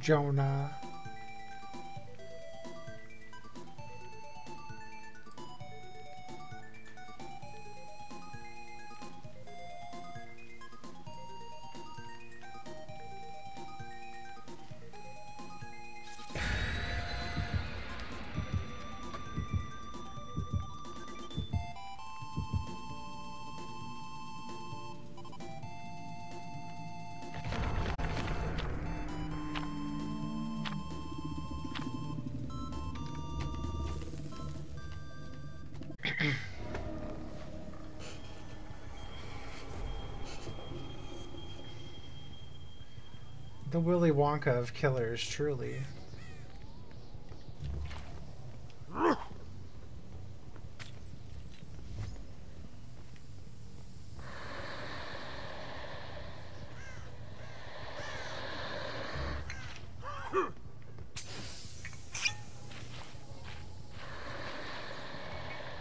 Jonah. Willy Wonka of killers, truly.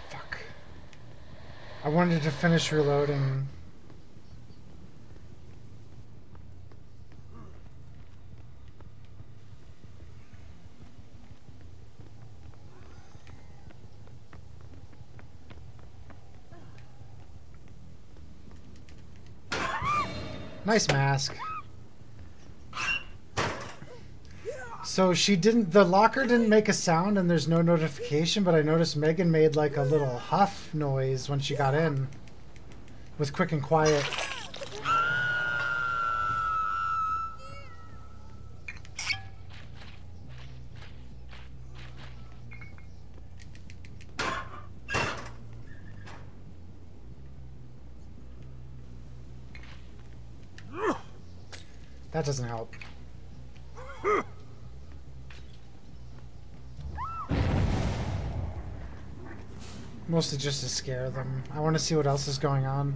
Fuck. I wanted to finish reloading. Nice mask. So she didn't, the locker didn't make a sound and there's no notification, but I noticed Megan made like a little huff noise when she got in with quick and quiet. Doesn't help. Mostly just to scare them. I want to see what else is going on.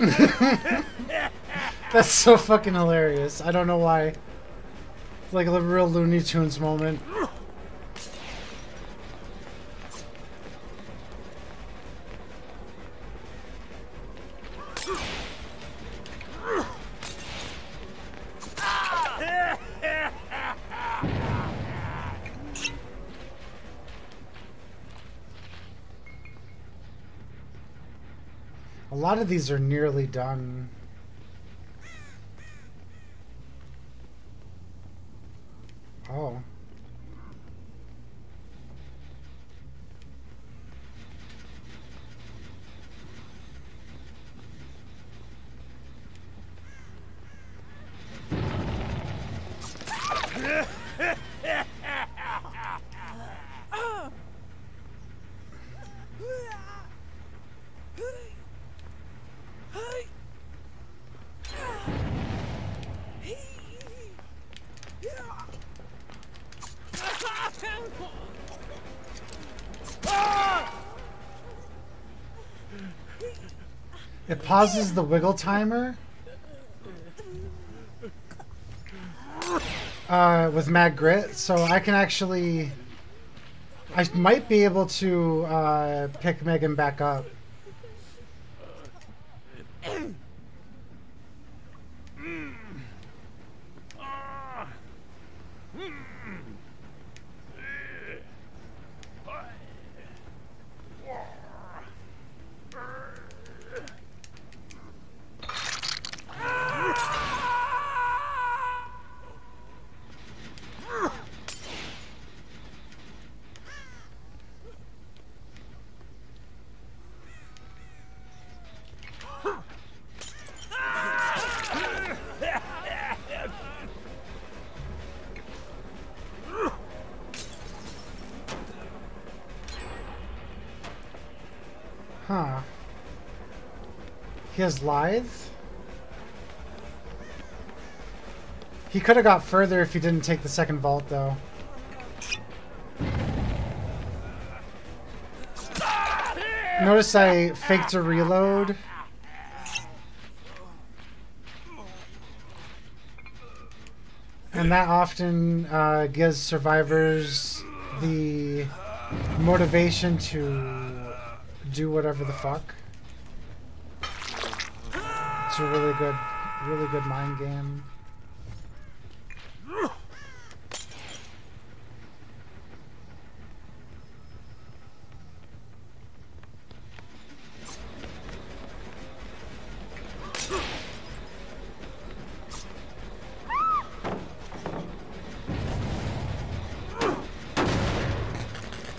That's so fucking hilarious. I don't know why. It's like a real Looney Tunes moment. Lot of these are nearly done. Pauses the wiggle timer. Uh, with Mad Grit, so I can actually... I might be able to uh, pick Megan back up. Has lithe? He could have got further if he didn't take the second vault, though. Notice I faked a reload. And that often uh, gives survivors the motivation to do whatever the fuck. Good, really good mind game.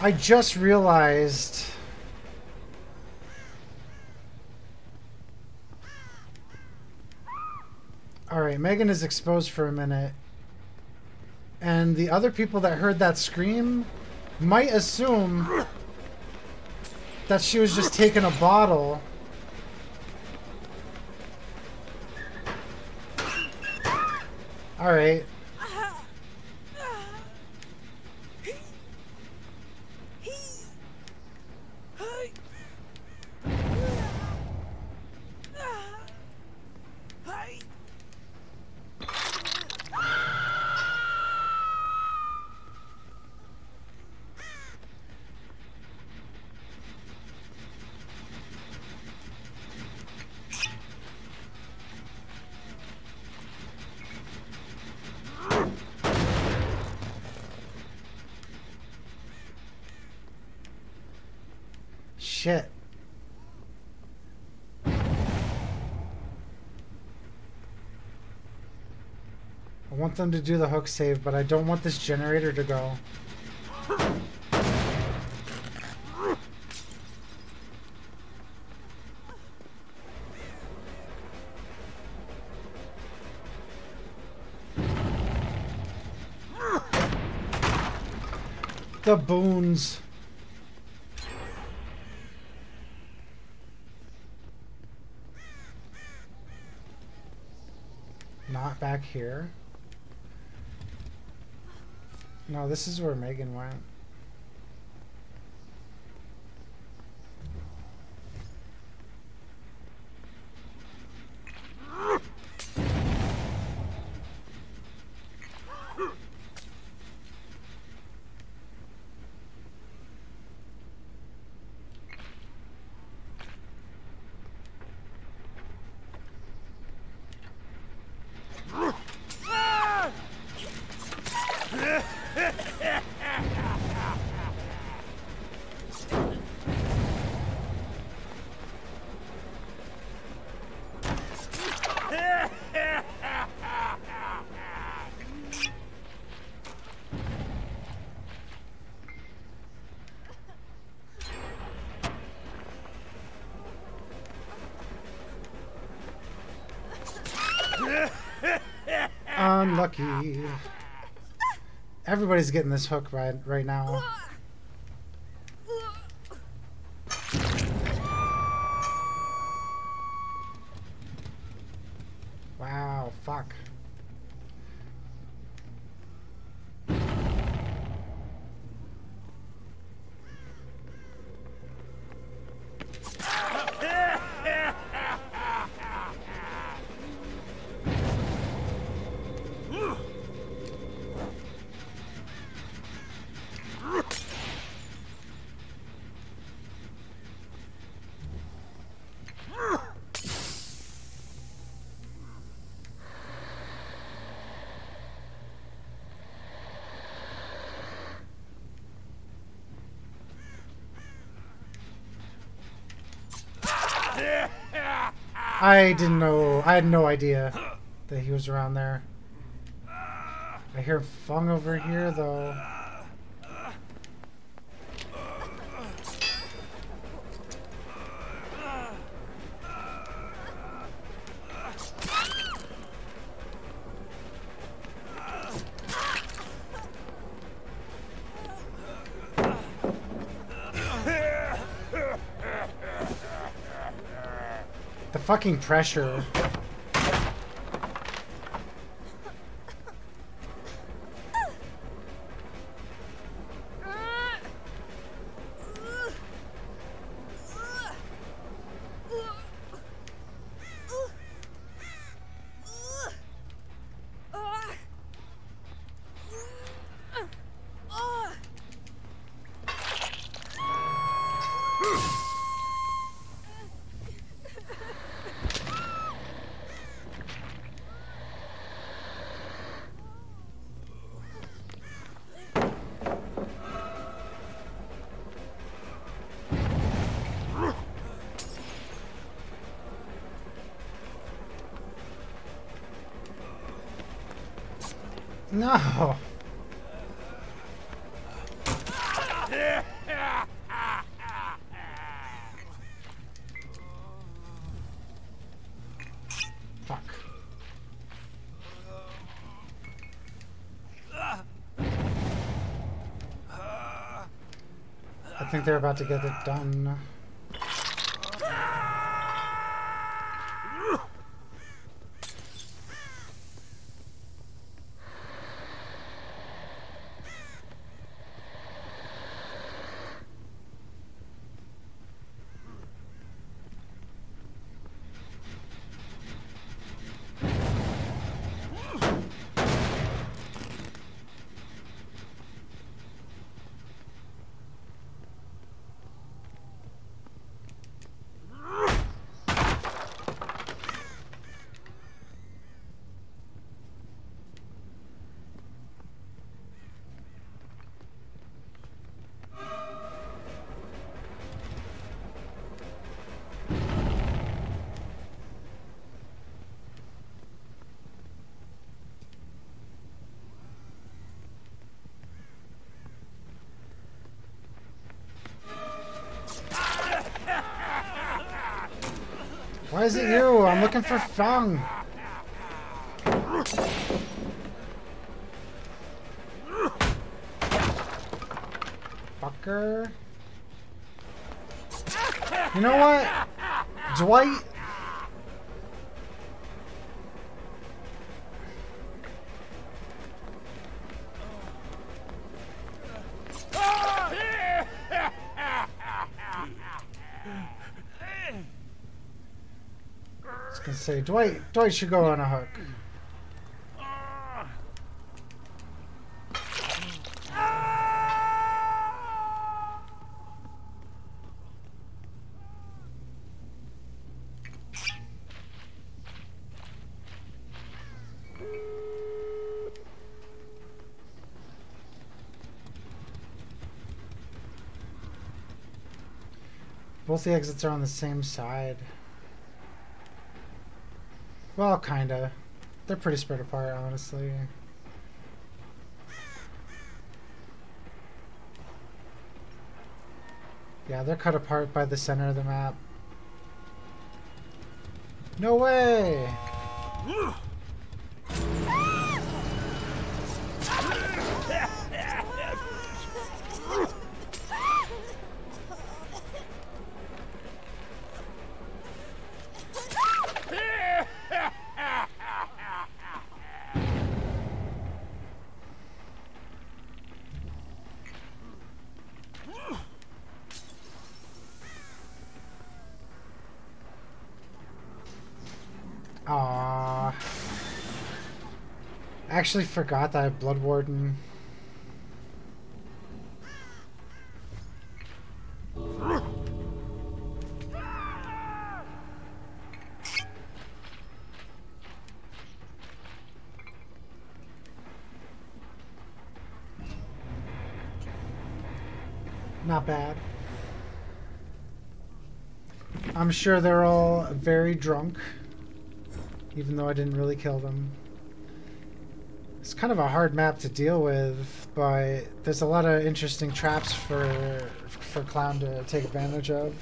I just realized... Alright, Megan is exposed for a minute. And the other people that heard that scream might assume that she was just taking a bottle. Alright. Shit. I want them to do the hook save, but I don't want this generator to go. The boons. Not back here. No, this is where Megan went. Unlucky. Everybody's getting this hook right right now. Wow, fuck. I didn't know. I had no idea that he was around there. I hear Feng over here, though. Fucking pressure. Think they're about to get it done. Why is it you? I'm looking for Feng. Fucker. You know what? Dwight. Dwight. Dwight should go on a hook. Both the exits are on the same side. Well, kinda. They're pretty spread apart, honestly. Yeah, they're cut apart by the center of the map. No way! Actually forgot that I have Blood Warden. Not bad. I'm sure they're all very drunk even though I didn't really kill them. Kind of a hard map to deal with, but there's a lot of interesting traps for for Clown to take advantage of.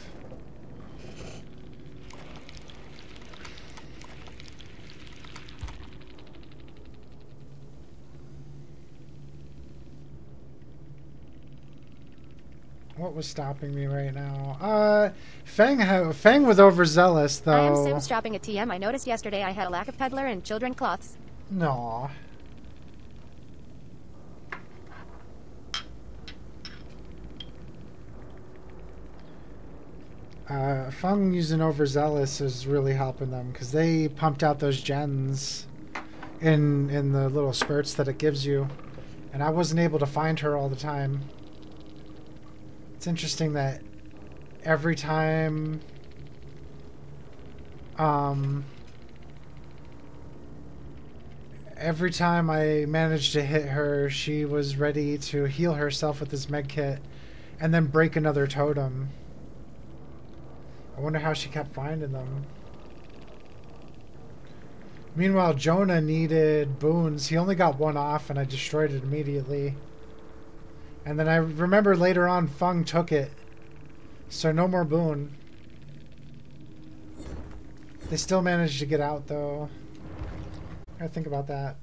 what was stopping me right now? Uh, Fang, ha- Fang was overzealous, though. I am Sims shopping at TM. I noticed yesterday I had a lack of peddler and children cloths. No. Uh, Feng using overzealous is really helping them because they pumped out those gens in in the little spurts that it gives you, and I wasn't able to find her all the time. It's interesting that every time um every time I managed to hit her, she was ready to heal herself with this medkit and then break another totem. I wonder how she kept finding them. Meanwhile, Jonah needed boons. He only got one off and I destroyed it immediately. And then I remember later on Feng took it. So no more boon. They still managed to get out though. I think about that.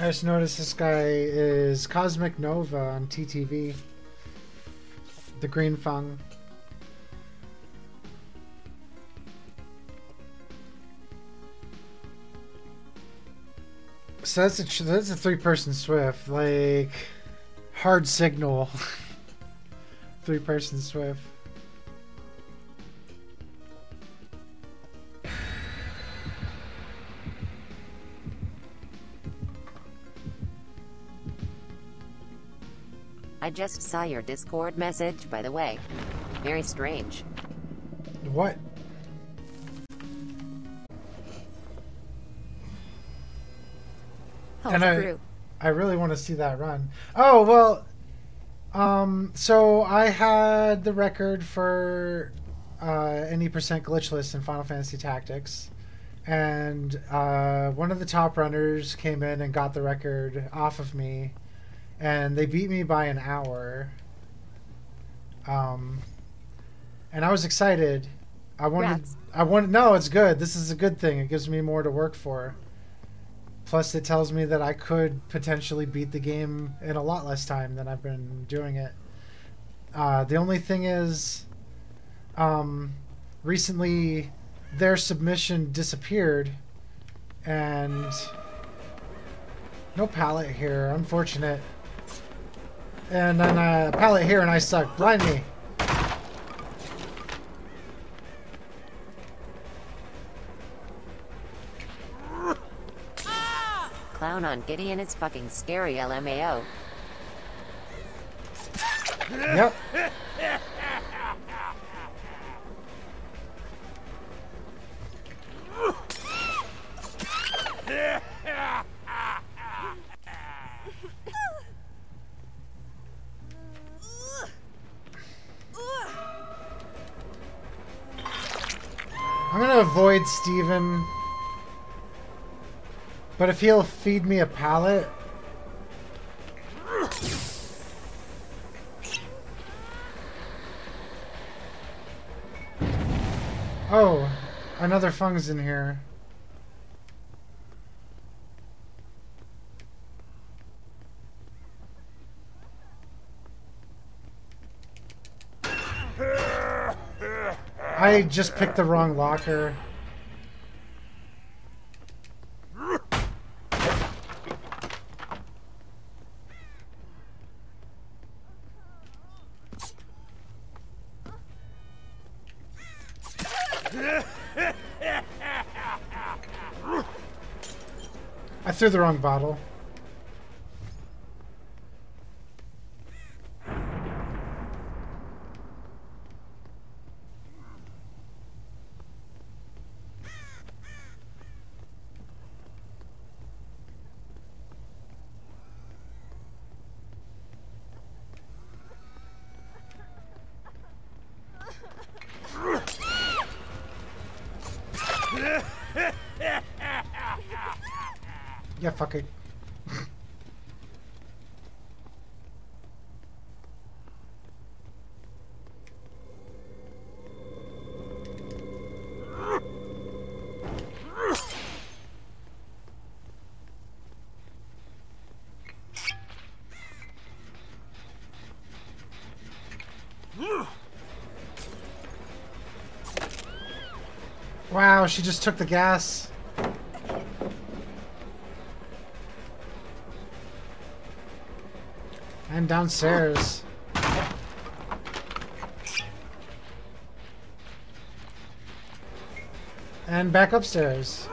I just noticed this guy is Cosmic Nova on TTV. The Green Feng. So that's a that's a three person Swift like hard signal. three person Swift. I just saw your Discord message, by the way. Very strange. What? Oh, And I- group. I really want to see that run. Oh well, um, so I had the record for uh, any percent glitchless in Final Fantasy Tactics, and uh, one of the top runners came in and got the record off of me, and they beat me by an hour. Um, and I was excited. I wanted. Congrats. I wanted. No, it's good. This is a good thing. It gives me more to work for. Plus, it tells me that I could potentially beat the game in a lot less time than I've been doing it. Uh, the only thing is, um, recently their submission disappeared, and no palette here. Unfortunate. And then uh, palette here, and I suck. Blind me. Clown on Gideon is fucking scary, LMAO. Yep. Avoid Steven. But if he'll feed me a pallet, Oh, another Feng's in here. I just picked the wrong locker. I threw the wrong bottle. Yeah, fuck it. Wow, she just took the gas. And downstairs. And back upstairs.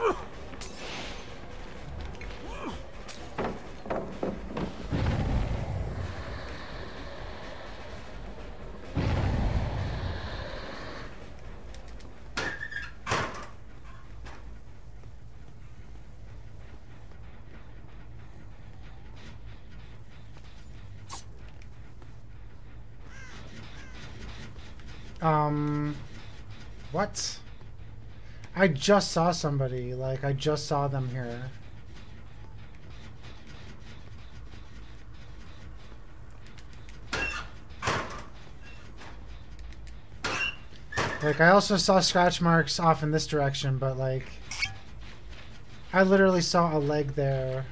Um, what? I just saw somebody. Like, I just saw them here. Like, I also saw scratch marks off in this direction, but, like, I literally saw a leg there.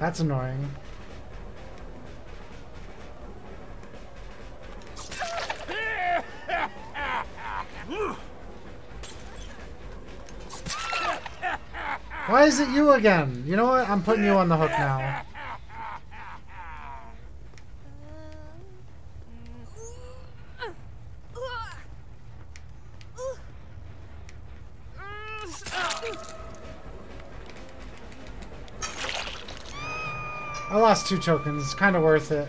That's annoying. Why is it you again? You know what? I'm putting you on the hook now. Lost two tokens. It's kind of worth it.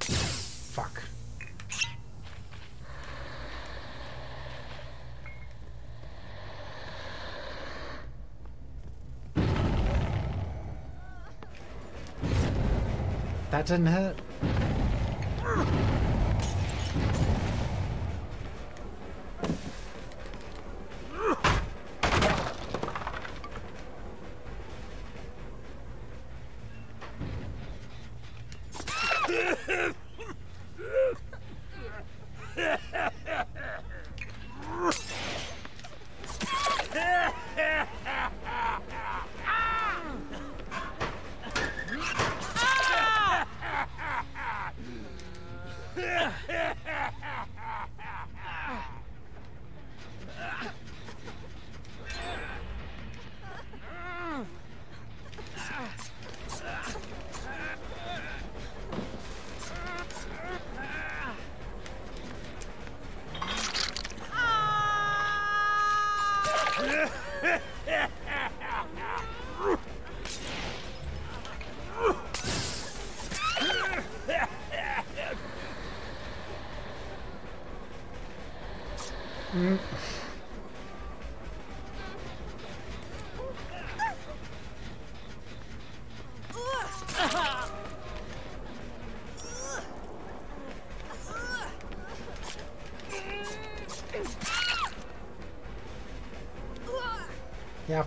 Fuck. That didn't hit.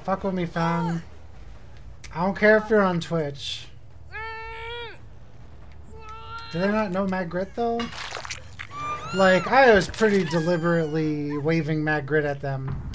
Fuck with me, fam. I don't care if you're on Twitch. Do they not know Mad Grit though? Like, I was pretty deliberately waving Mad Grit at them.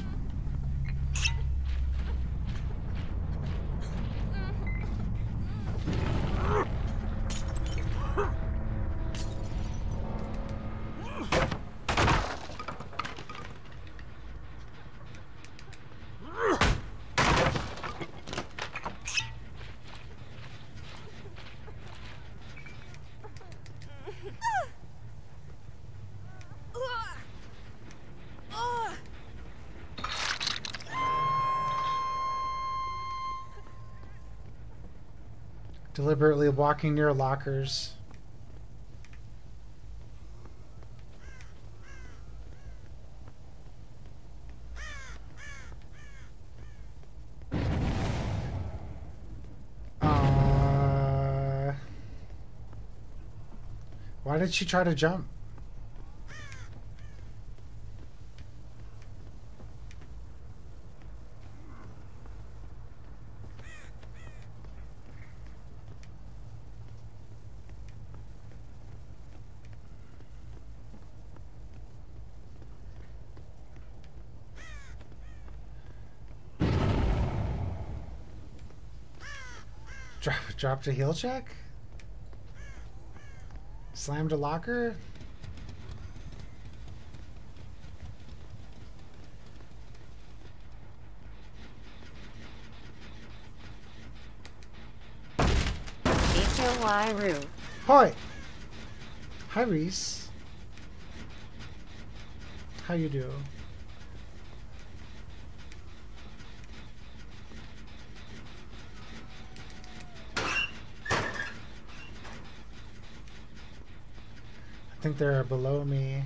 Deliberately walking near lockers. Uh, why did she try to jump? Dropped a heel check? Slammed a locker? H-O-Y-Ru. Hi! Hi, Reese. How you do? Think they're below me.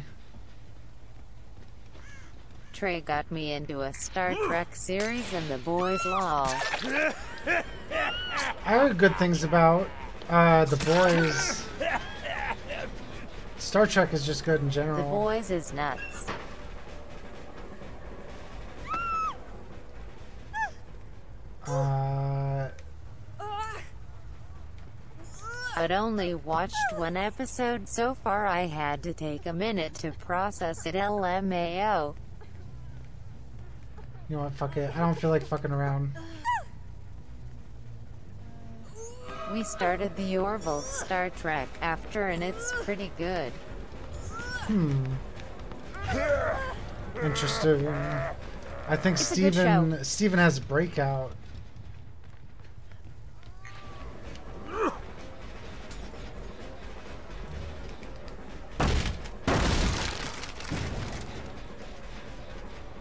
Trey got me into a Star Trek series and the boys lol. I heard good things about uh, the boys. Star Trek is just good in general. The boys is nuts. But only watched one episode so far I had to take a minute to process it LMAO. you know what? Fuck it. I don't feel like fucking around. We started the Orville Star Trek after and it's pretty good. Hmm. Interesting. I think It's Steven Steven has a breakout.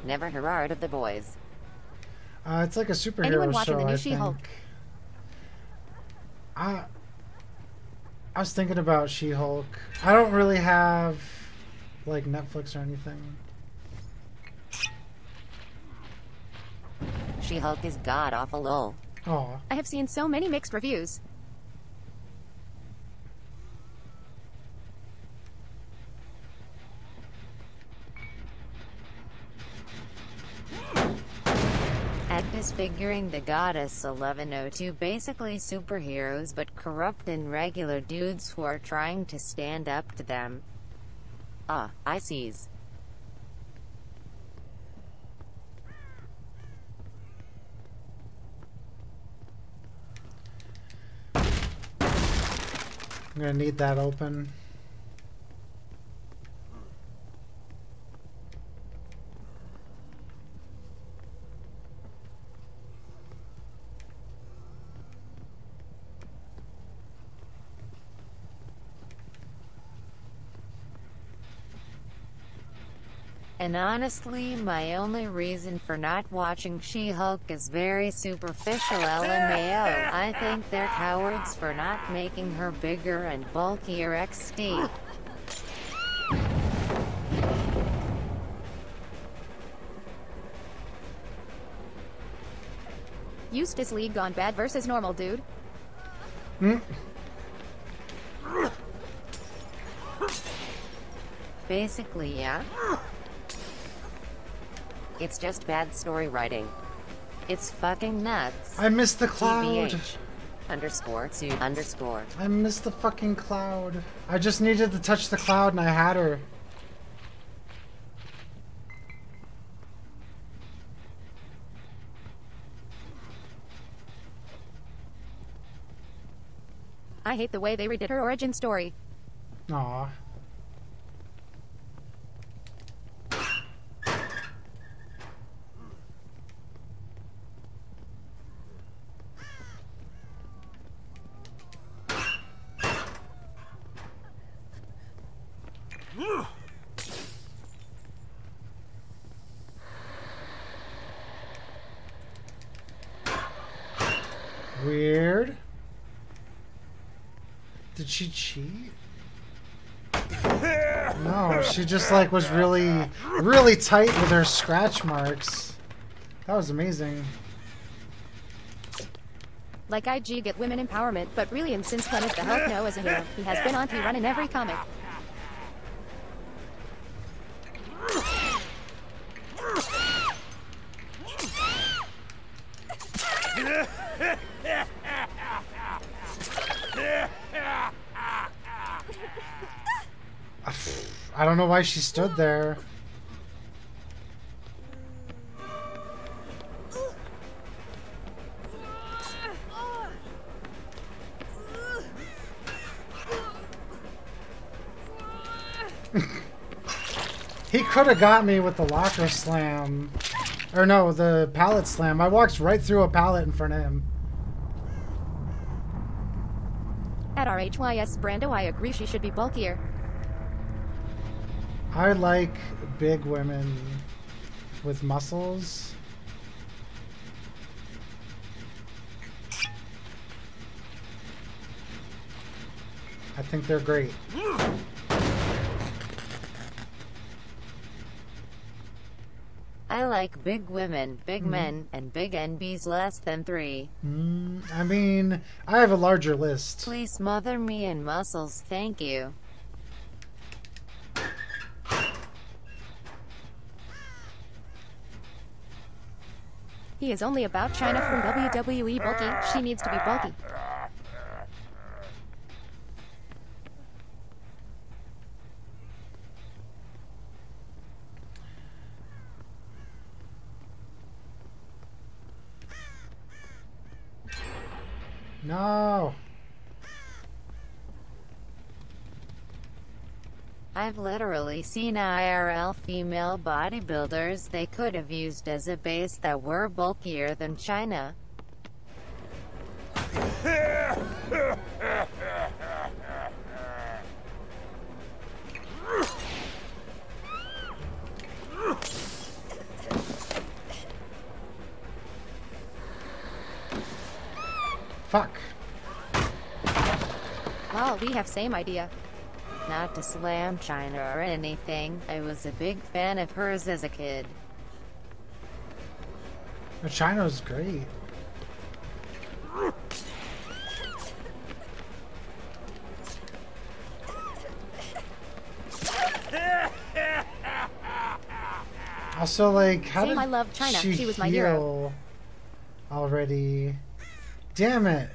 Never heard of the boys. Uh, it's like a superhero Anyone watching show. the new She-Hulk? I I was thinking about She-Hulk. I don't really have like Netflix or anything. She-Hulk is god awful lol. Oh, I have seen so many mixed reviews. At disfiguring the goddess 1102 basically superheroes but corrupt and regular dudes who are trying to stand up to them. Ah, I sees. I'm gonna need that open. And honestly, my only reason for not watching She-Hulk is very superficial LMAO. I think they're cowards for not making her bigger and bulkier XD. Justice League gone bad versus normal, dude. Hmm? Basically, yeah. It's just bad story writing. It's fucking nuts. I missed the cloud. TBH. Underscore to underscore. I missed the fucking cloud. I just needed to touch the cloud and I had her. I hate the way they redid her origin story. Aw. Weird. Did she cheat? No, she just like was really, really tight with her scratch marks. That was amazing. Like IG get women empowerment, but really and since when is the Hulk know as a hero? He has been on to run in every comic. why she stood there. he could have got me with the locker slam. Or no, the pallet slam. I walked right through a pallet in front of him. At RHYS Brando, I agree she should be bulkier. I like big women with muscles. I think they're great. I like big women, big Mm-hmm. men, and big NBs less than three. Mm, I mean, I have a larger list. Please smother me in muscles, thank you. Is only about Chyna from WWE bulky. She needs to be bulky. No. I've literally seen IRL female bodybuilders they could have used as a base that were bulkier than Chyna. Fuck. Well, we have same idea. Not to slam Chyna or anything, I was a big fan of hers as a kid. But Chyna's great. Also, like, how Same, did I love Chyna. she She was my hero. already? Damn it!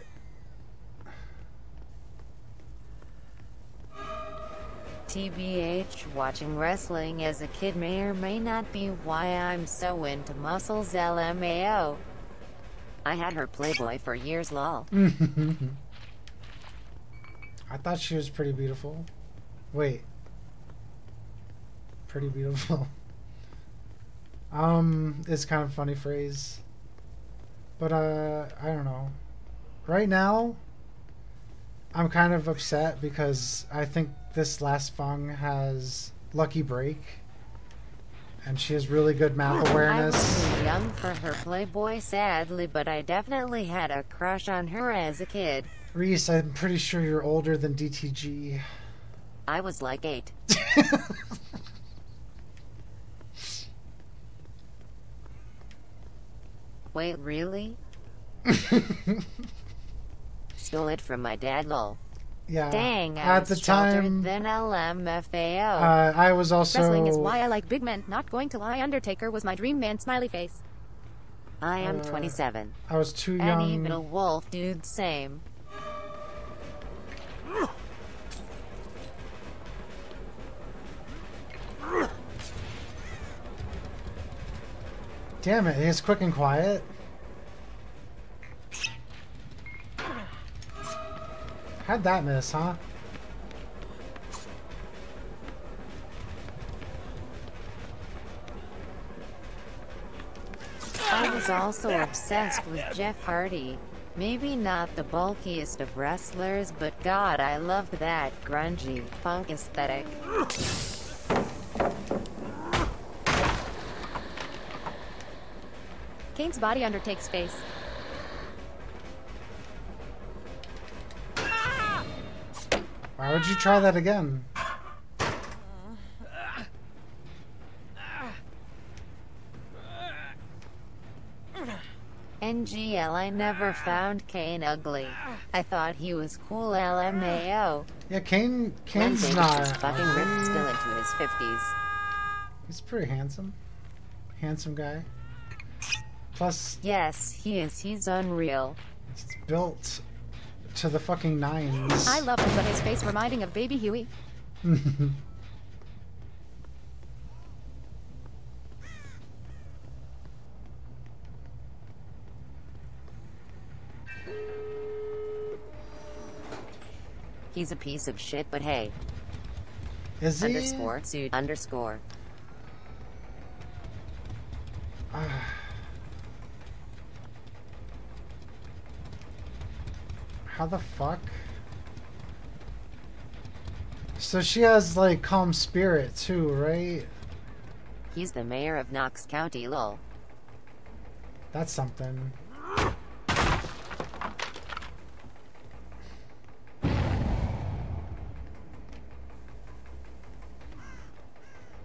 TBH, watching wrestling as a kid may or may not be why I'm so into muscles LMAO. I had her Playboy for years lol. I thought she was pretty beautiful. Wait. Pretty beautiful. um, it's kind of funny phrase. But uh I don't know. Right now I'm kind of upset because I think this last Feng has lucky break. And she has really good map I was awareness. young for her Playboy sadly, but I definitely had a crush on her as a kid. Reese, I'm pretty sure you're older than DTG. I was like eight. Wait, really? Stole it from my dad lol. Yeah. Dang, I At the time Then LMFAO. uh, I was also Wrestling is why I like big men. Not going to lie. Undertaker was my dream man. Smiley face. I am uh, 27. I was too young. And even a wolf dude same. Damn it, he's quick and quiet. How'd that miss, huh? I was also obsessed with Jeff Hardy. Maybe not the bulkiest of wrestlers, but god, I loved that grungy, funk aesthetic. Kane's body Undertaker's face. Why would you try that again? NGL, I never found Kane ugly. I thought he was cool LMAO. Yeah, Kane. Kane's Davis not. fucking ripped still into his 50s. He's pretty handsome. Handsome guy. Plus, Yes, he is. He's unreal. it's built to the fucking nines. I love him, but his face reminding of Baby Huey. He's a piece of shit, but hey. Is he? Underscore suit underscore. Ah. How the fuck? So she has like calm spirit too, right? He's the mayor of Knox County, lol. That's something.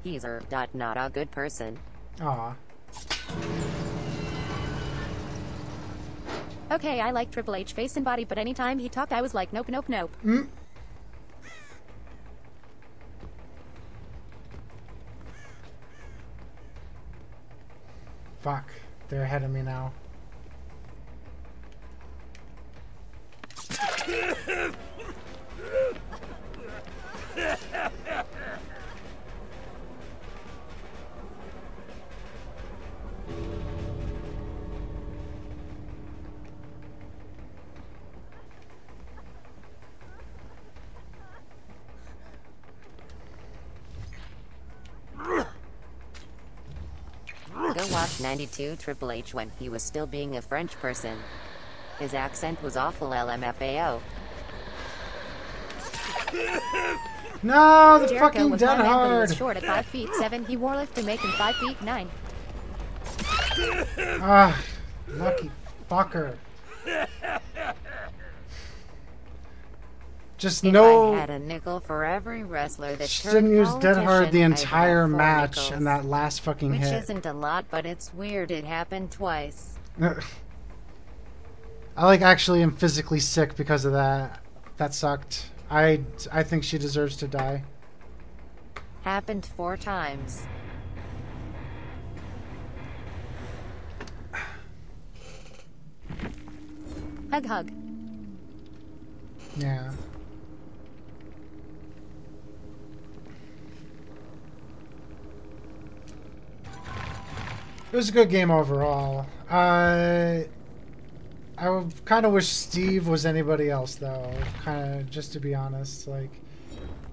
He's er dot not a good person. Aw. Okay, I like Triple H face and body, but anytime he talked, I was like, nope, nope, nope. Mm. Fuck. They're ahead of me now. Go watch 92 Triple H when he was still being a French person. His accent was awful LMFAO. No, the Jericho fucking was dead one man, but he hard. was short at 5 feet 7. He wore lift to make him 5 feet 9. Ah, lucky fucker. Just If no. I had a nickel for every wrestler that She didn't use Dead Hard the politician, I'd have entire match nickels. and that last fucking Which hit. isn't a lot, but it's weird it happened twice. I like actually am physically sick because of that. That sucked. I I think she deserves to die. Happened four times. Hug, hug. Yeah. It was a good game overall. Uh, I kind of wish Steve was anybody else, though. Kind of, just to be honest. Like,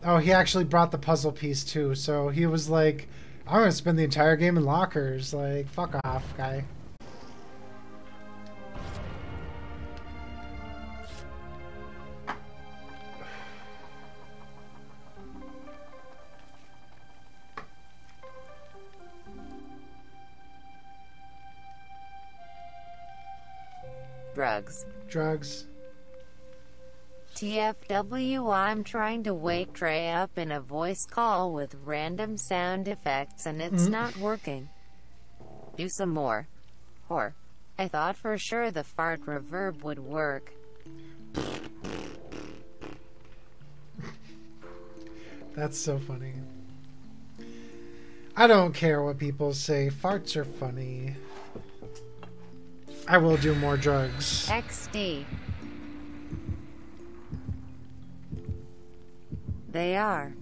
oh, he actually brought the puzzle piece too. So he was like, "I'm gonna spend the entire game in lockers." Like, fuck off, guy. Drugs. Drugs. TFW, I'm trying to wake Trey up in a voice call with random sound effects and it's Mhm. not working. Do some more. Or, I thought for sure the fart reverb would work. That's so funny. I don't care what people say. Farts are funny. I will do more drugs. XD. They are.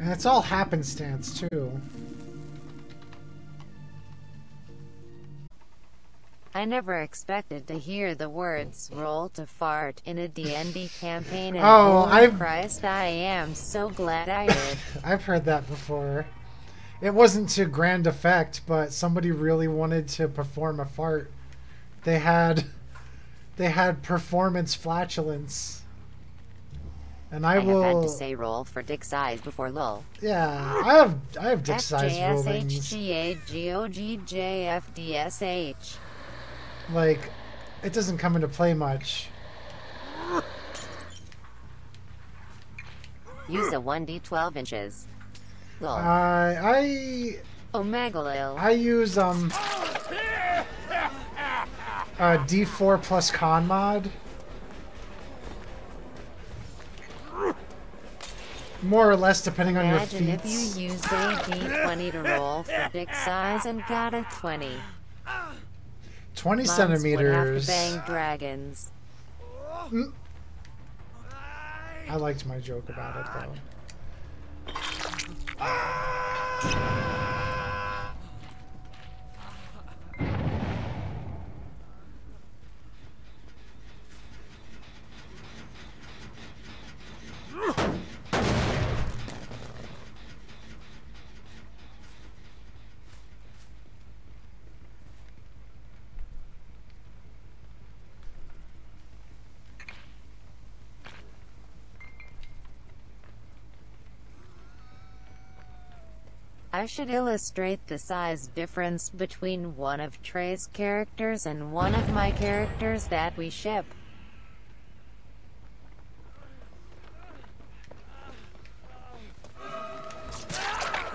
And it's all happenstance, too. I never expected to hear the words roll to fart in a D&D campaign and Oh, I've- Christ, I am so glad I did. I've heard that before. It wasn't to grand effect, but somebody really wanted to perform a fart. They had they had performance flatulence. And I, I, have had to say roll for dick size before lol. Yeah, I have I have dick size. FJSHGAGOGJFDSH. Like it doesn't come into play much. Use a 1d12 inches. Lol. Uh, I Omega lil. I use um uh, D4 plus con mod. More or less, depending on your Imagine if you used a d20 to roll for dick size and got a 20. 20 Moms Would have centimeters. to bang dragons. Mm. I liked my joke about it though. Ah! I should illustrate the size difference between one of Trey's characters and one of my characters that we ship.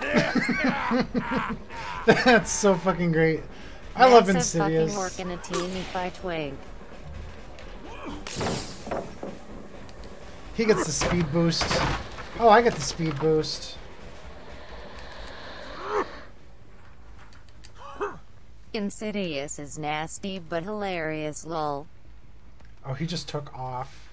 That's so fucking great. I love Insidious. fucking work in a teeny fight twig. He gets the speed boost. Oh, I get the speed boost. Insidious is nasty but hilarious lol. Oh, he just took off.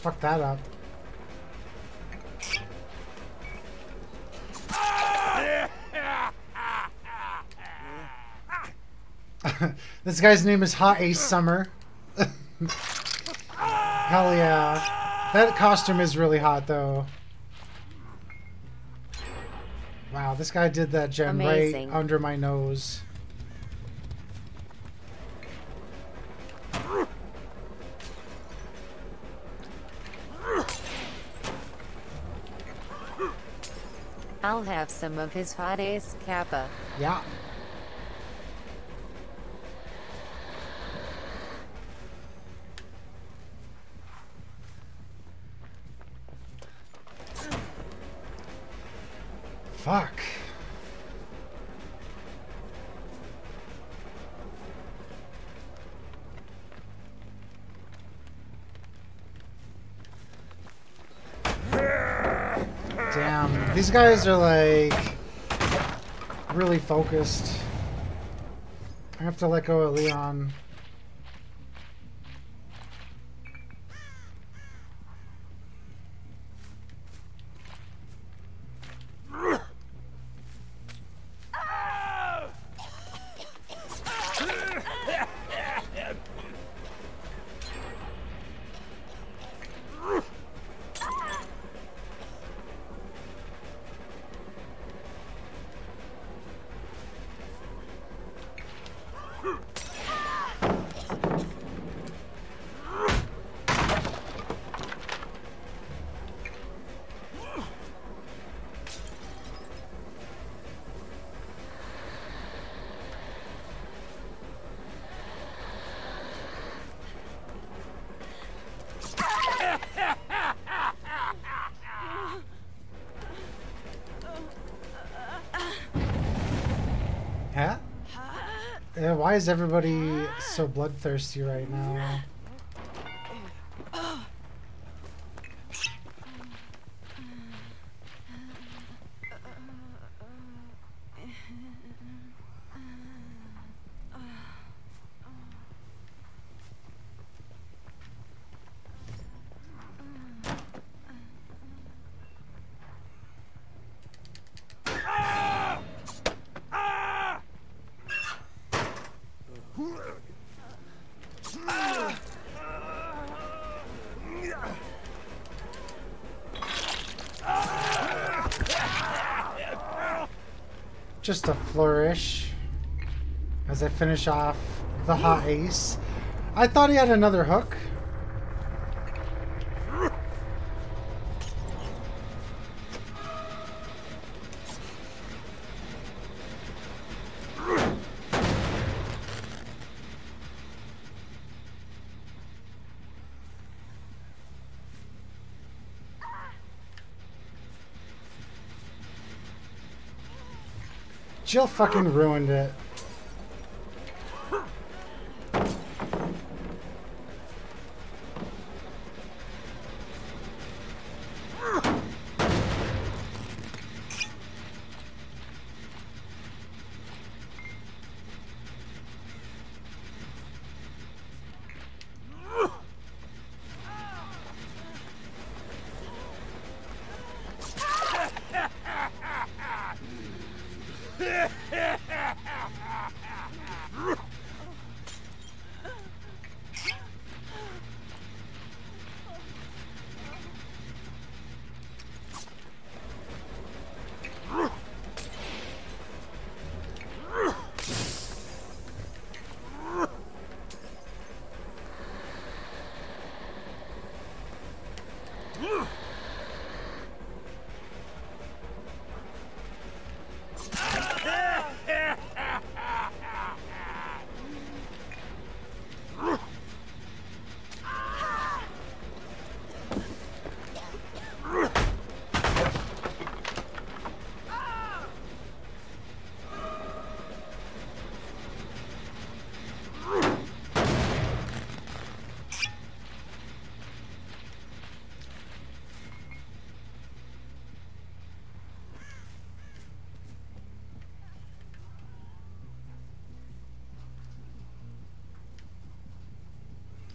I fucked that up. this guy's name is Hot Ace Summer. Hell yeah. That costume is really hot though. Wow, this guy did that gem Amazing. right under my nose. Have some of his hot ace kappa. Yeah. Fuck. These guys are like really focused. I have to let go of Leon. Why is everybody so bloodthirsty right now? Just a flourish as I finish off the hot ace. I thought he had another hook. Jill fucking ruined it.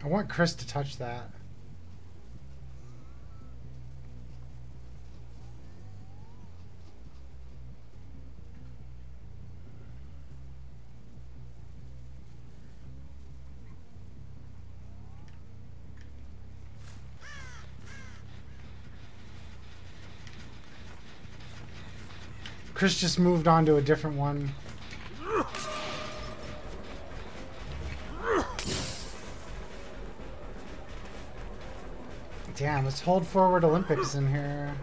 I want Chris to touch that. Chris just moved on to a different one. Damn, let's hold forward Olympics in here.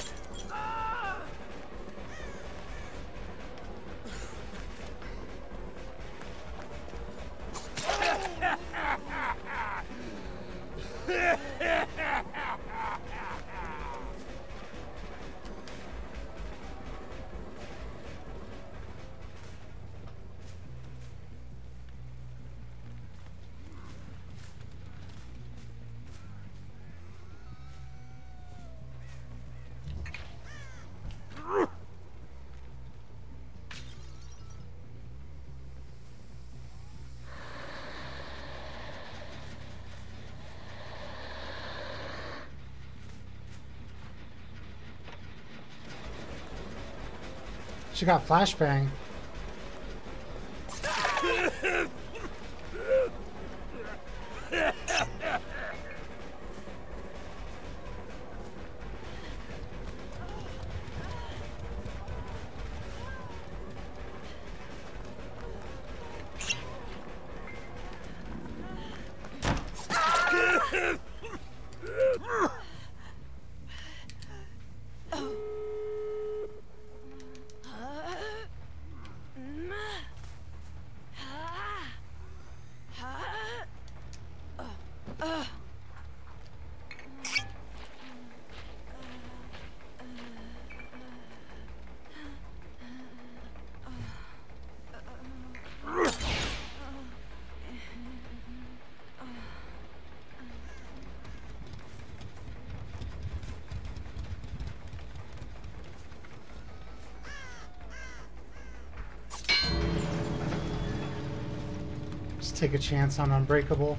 Got flashbang. Take a chance on Unbreakable.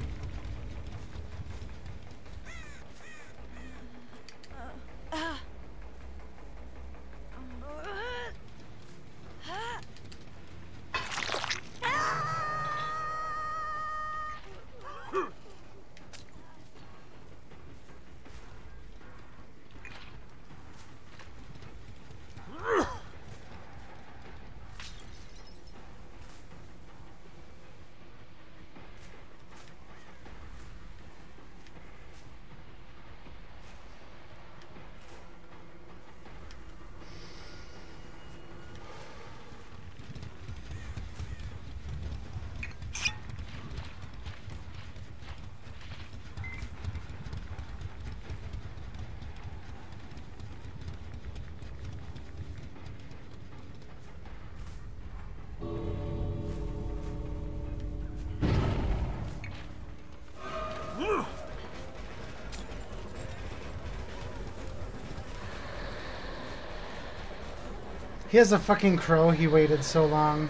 He has a fucking crow. He waited so long.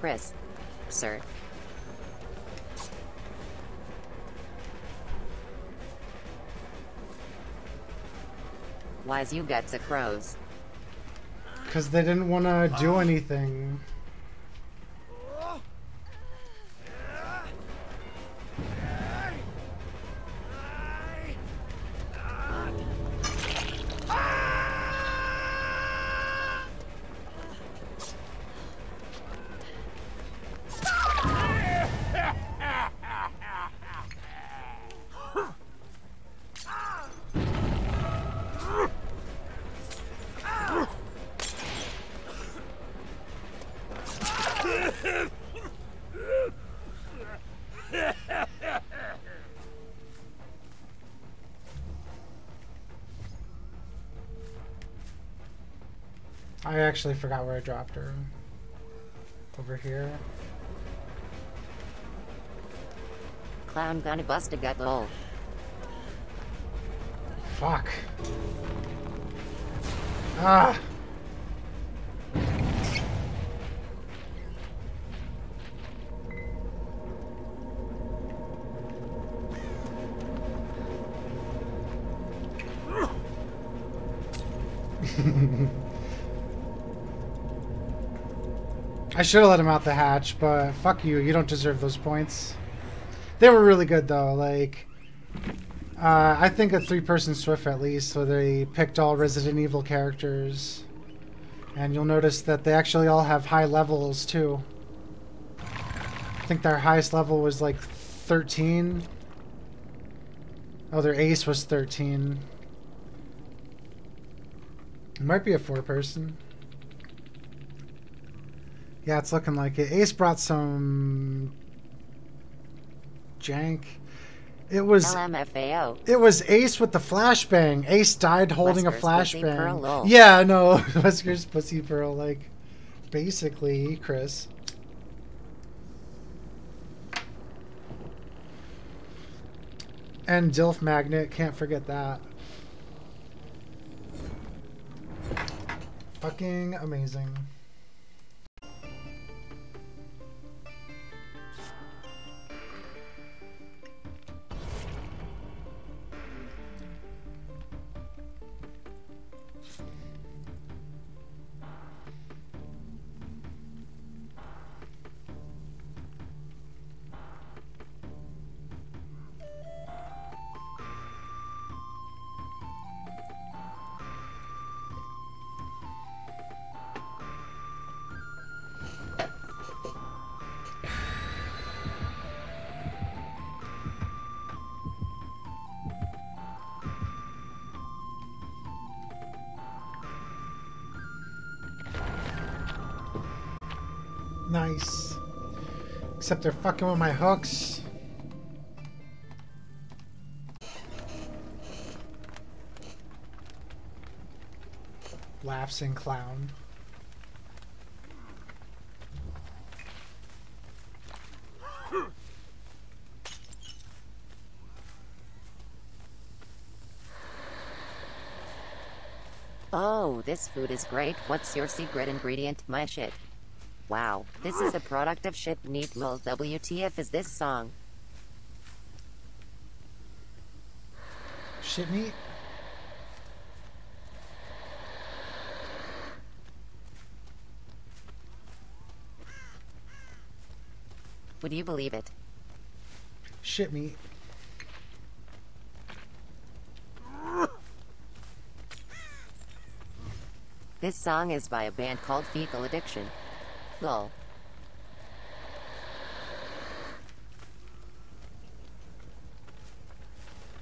Chris. Sir. Why's you got the crows? Because they didn't want to do anything. I actually forgot where I dropped her. Over here. Clown gonna bust a gut hole. Fuck. I should have let him out the hatch, but fuck you. You don't deserve those points. They were really good though. Like, uh, I think a three-person Swift at least. So they picked all Resident Evil characters, and you'll notice that they actually all have high levels too. I think their highest level was like 13. Oh, their ace was 13. It might be a four-person. Yeah, it's looking like it. Ace brought some jank. It was LMFAO. it was Ace with the flashbang. Ace died holding Wesker's a flashbang. Yeah, no, Wesker's pussy pearl, like basically, Chris. And Dilf Magnet, can't forget that. Fucking amazing. Nice. Except they're fucking with my hooks. Laughs and clown. Oh, this food is great. What's your secret ingredient? My shit. Wow, this is a product of shit neat lol. WTF is this song? Shit meat? Would you believe it? Shit meat. This song is by a band called Fecal Addiction. Lol.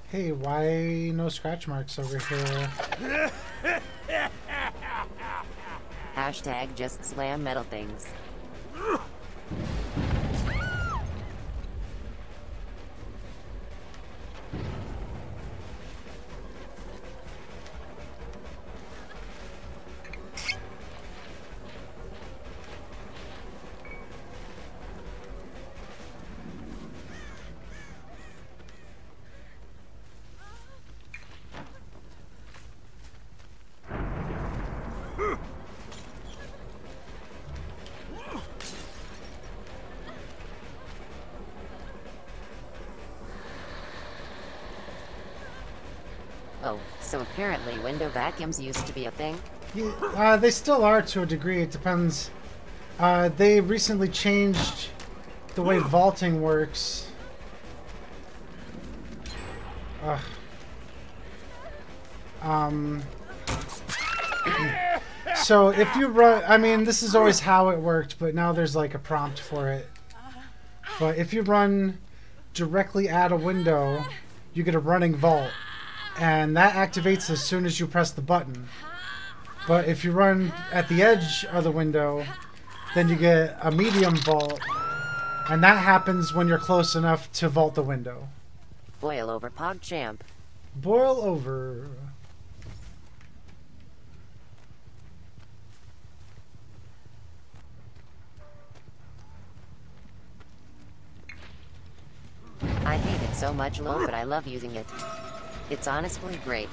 Hey, why no scratch marks over here? Hashtag just slam metal things. Apparently window vacuums used to be a thing? Yeah, uh, they still are to a degree. It depends. Uh, they recently changed the way vaulting works. Ugh. Um. So if you run, I mean, this is always how it worked, but now there's like a prompt for it. But if you run directly at a window, you get a running vault, and that activates as soon as you press the button. But if you run at the edge of the window, then you get a medium vault, and that happens when you're close enough to vault the window. Boil over PogChamp. Boil over. I hate it so much lol, but I love using it. It's honestly great.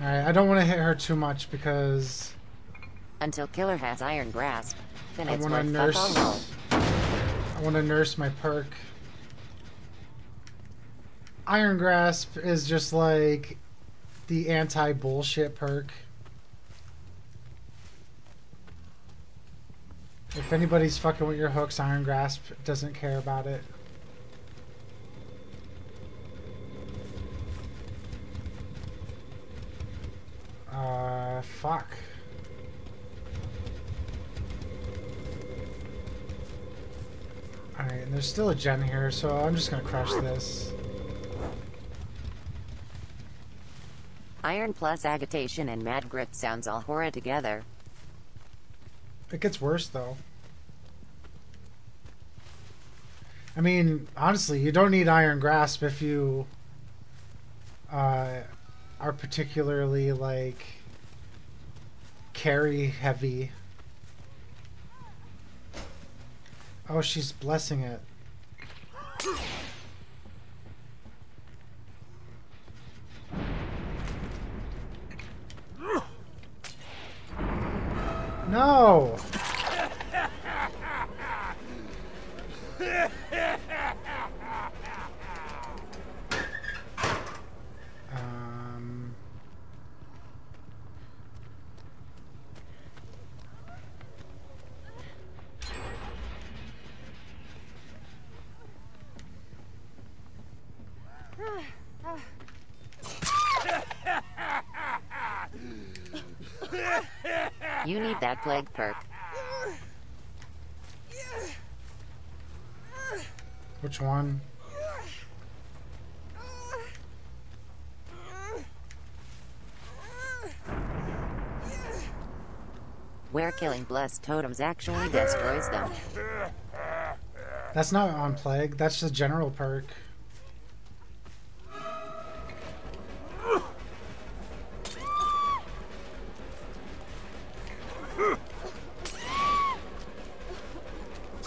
Alright, I don't want to hit her too much because Until Killer has Iron Grasp. Then I it's want to worth fuck nurse. I want to nurse my perk. Iron Grasp is just like the anti bullshit perk. If anybody's fucking with your hooks, Iron Grasp doesn't care about it. Uh, fuck. Alright, and there's still a gen here, so I'm just gonna crush this. Iron plus agitation and mad grit sounds all horrid together. It gets worse, though. I mean, honestly, you don't need Iron Grasp if you uh, are particularly, like, carry heavy. Oh, she's blessing it. No! You need that plague perk. which one? Where killing blessed totems actually destroys them. That's not on Plague. That's the general perk.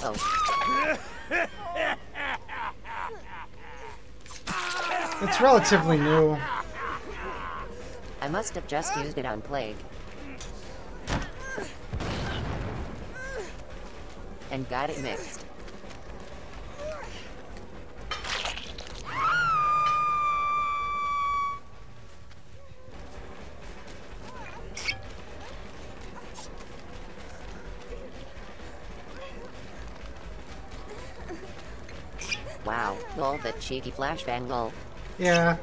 Oh, It's relatively new. I must have just used it on plague. And got it mixed. Lol that cheeky flashbang lol. Yeah.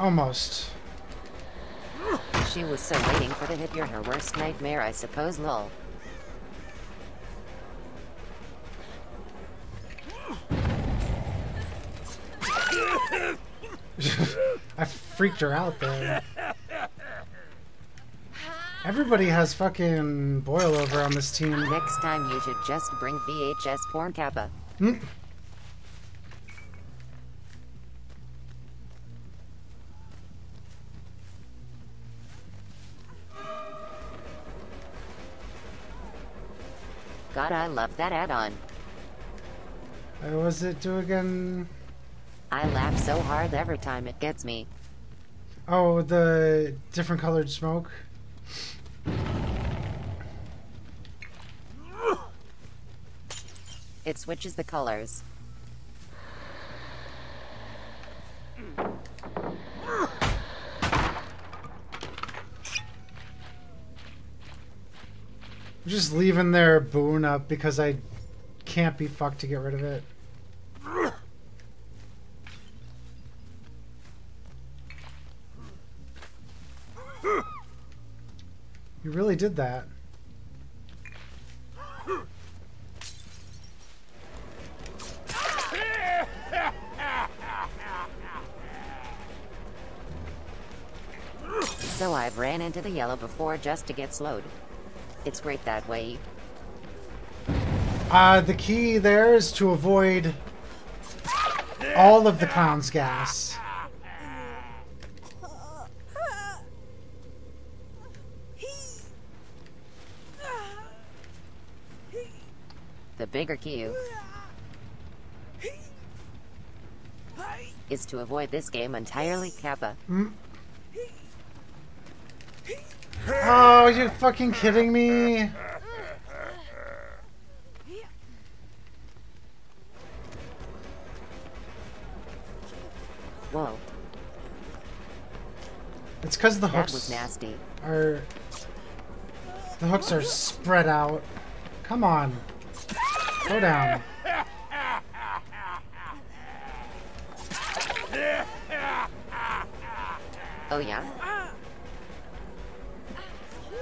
Almost. She was so waiting for the hit you're her worst nightmare I suppose lol. Freaked her out there. Everybody has fucking boil over on this team. Next time you should just bring VHS porn kappa. Hmm. God I love that add-on. What was it do again? I laugh so hard every time it gets me. Oh, the different colored smoke. It switches the colors. I'm just leaving their boon up because I can't be fucked to get rid of it. You really did that. So I've ran into the yellow before just to get slowed. It's great that way. Uh, the key there is to avoid all of the clown's gas. Cue is to avoid this game entirely, Kappa. Hmm? Oh, you fucking kidding me? Whoa, It's because the that hooks was nasty. are the hooks are spread out. Come on, go down. Oh yeah?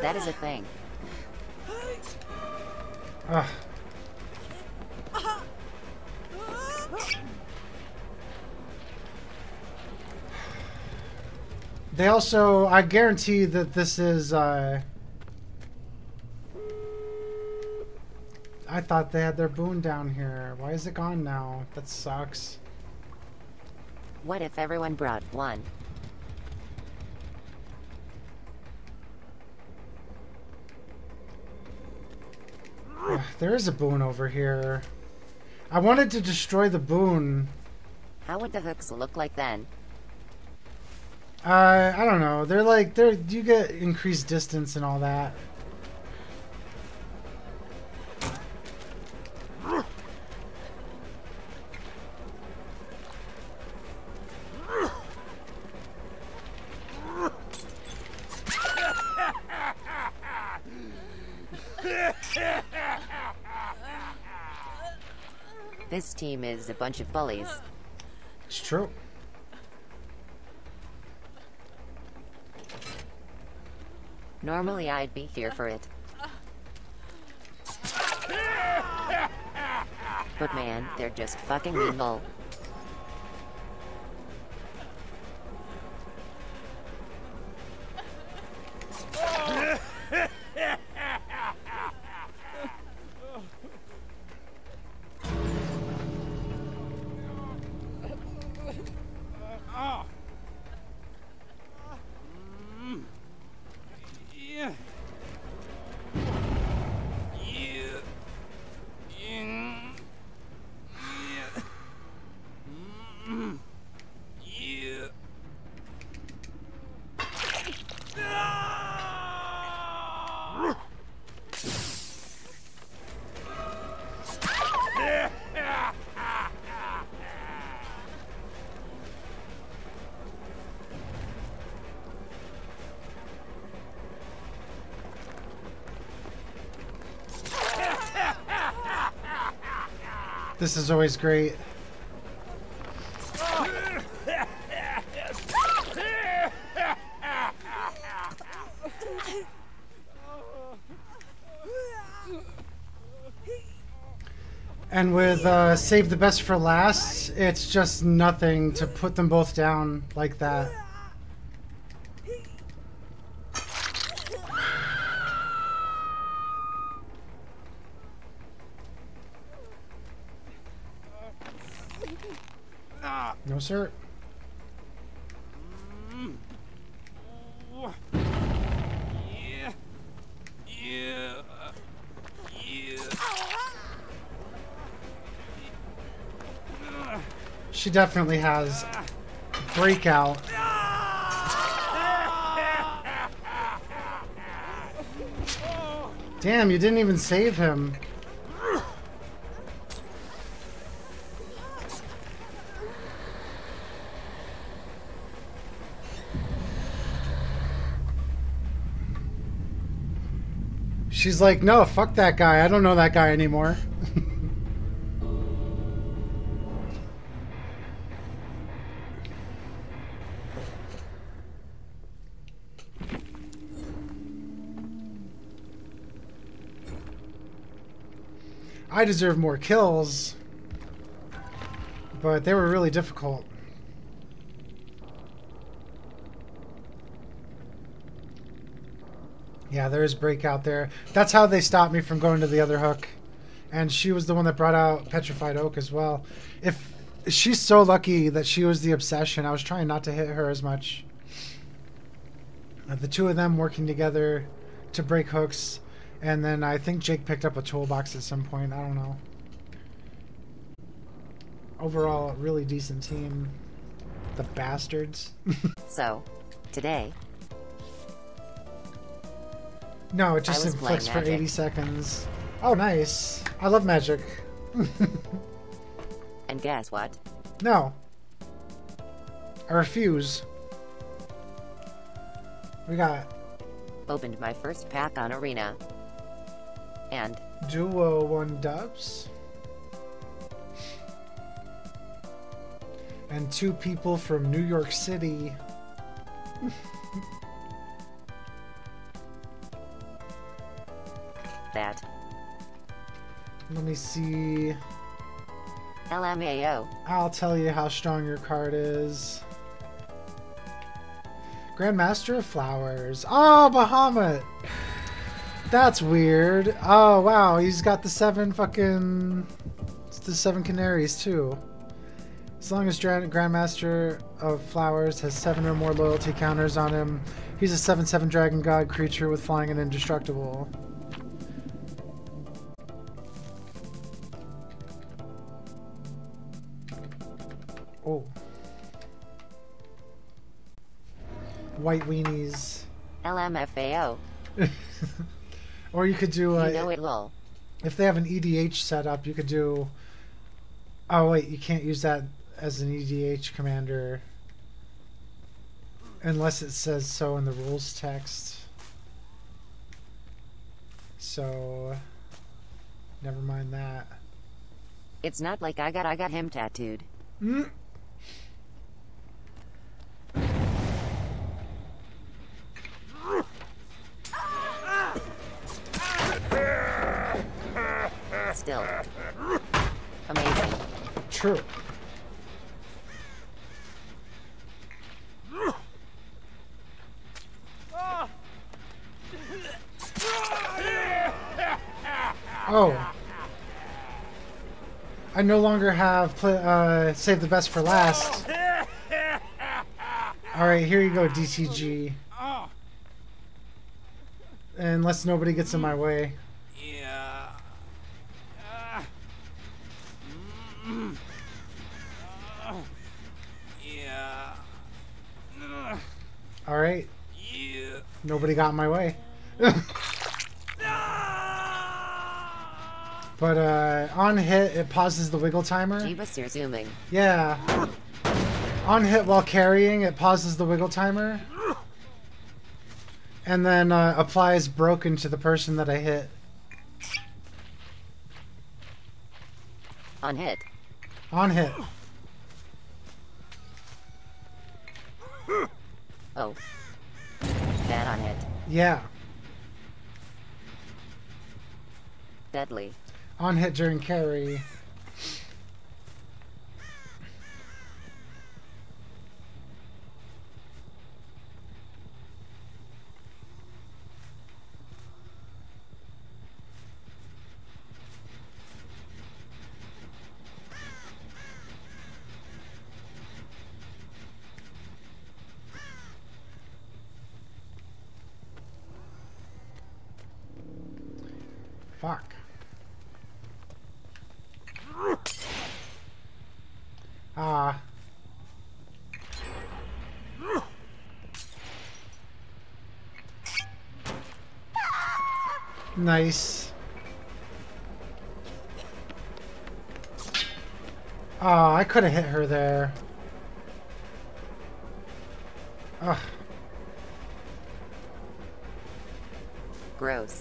That is a thing. Ugh. They also, I guarantee that this is, uh... I thought they had their boon down here. Why is it gone now? That sucks. What if everyone brought one? Ugh, there is a boon over here. I wanted to destroy the boon. How would the hooks look like then? Uh, I don't know. They're like, they're, you get increased distance and all that. Is a bunch of bullies. It's true. Normally I'd be here for it. But man, they're just fucking evil. This is always great. And with uh, Save the Best for Last, it's just nothing to put them both down like that. She definitely has breakout. Damn, you didn't even save him. She's like, no, fuck that guy. I don't know that guy anymore. I deserve more kills, but they were really difficult. Yeah, there is breakout there. That's how they stopped me from going to the other hook. And she was the one that brought out Petrified Oak as well. If she's so lucky that she was the obsession, I was trying not to hit her as much. Uh, the two of them working together to break hooks, and then I think Jake picked up a toolbox at some point. I don't know. overall, really decent team. The bastards. So, today, no, it just inflicts for Magic. 80 seconds. Oh, nice. I love magic. and guess what? No. I refuse. We got Opened my first pack on Arena. And Duo One Dubs. And two people from New York City. that Let me see. LMAO. I'll tell you how strong your card is. Grandmaster of Flowers. Oh, Bahamut! That's weird. Oh, wow. He's got the seven fucking. It's the seven canaries, too. As long as Dra- Grandmaster of Flowers has seven or more loyalty counters on him, he's a 7 7 dragon god creature with flying and indestructible. Oh. White weenies. LMFAO. or you could do, uh, You know it lol. if they have an EDH set up, you could do. Oh, wait, you can't use that as an EDH commander unless it says so in the rules text. So, never mind that. It's not like I got I got him tattooed. Mm. Still. Amazing. True. Oh. I no longer have pla uh, save the best for last. All right, here you go, DTG. Unless nobody gets in my way. yeah. Ah. Mm. Ah. yeah. Ugh. All right, Yeah. Nobody got in my way. But uh, on hit, it pauses the wiggle timer. Jeebus, you're zooming. Yeah. On hit while carrying, it pauses the wiggle timer. And then uh, applies broken to the person that I hit. On hit. On hit. Oh. Bad on hit. Yeah. Deadly. On hit during carry. Fuck. Ah. Nice. Oh, I could have hit her there. Ugh. Gross.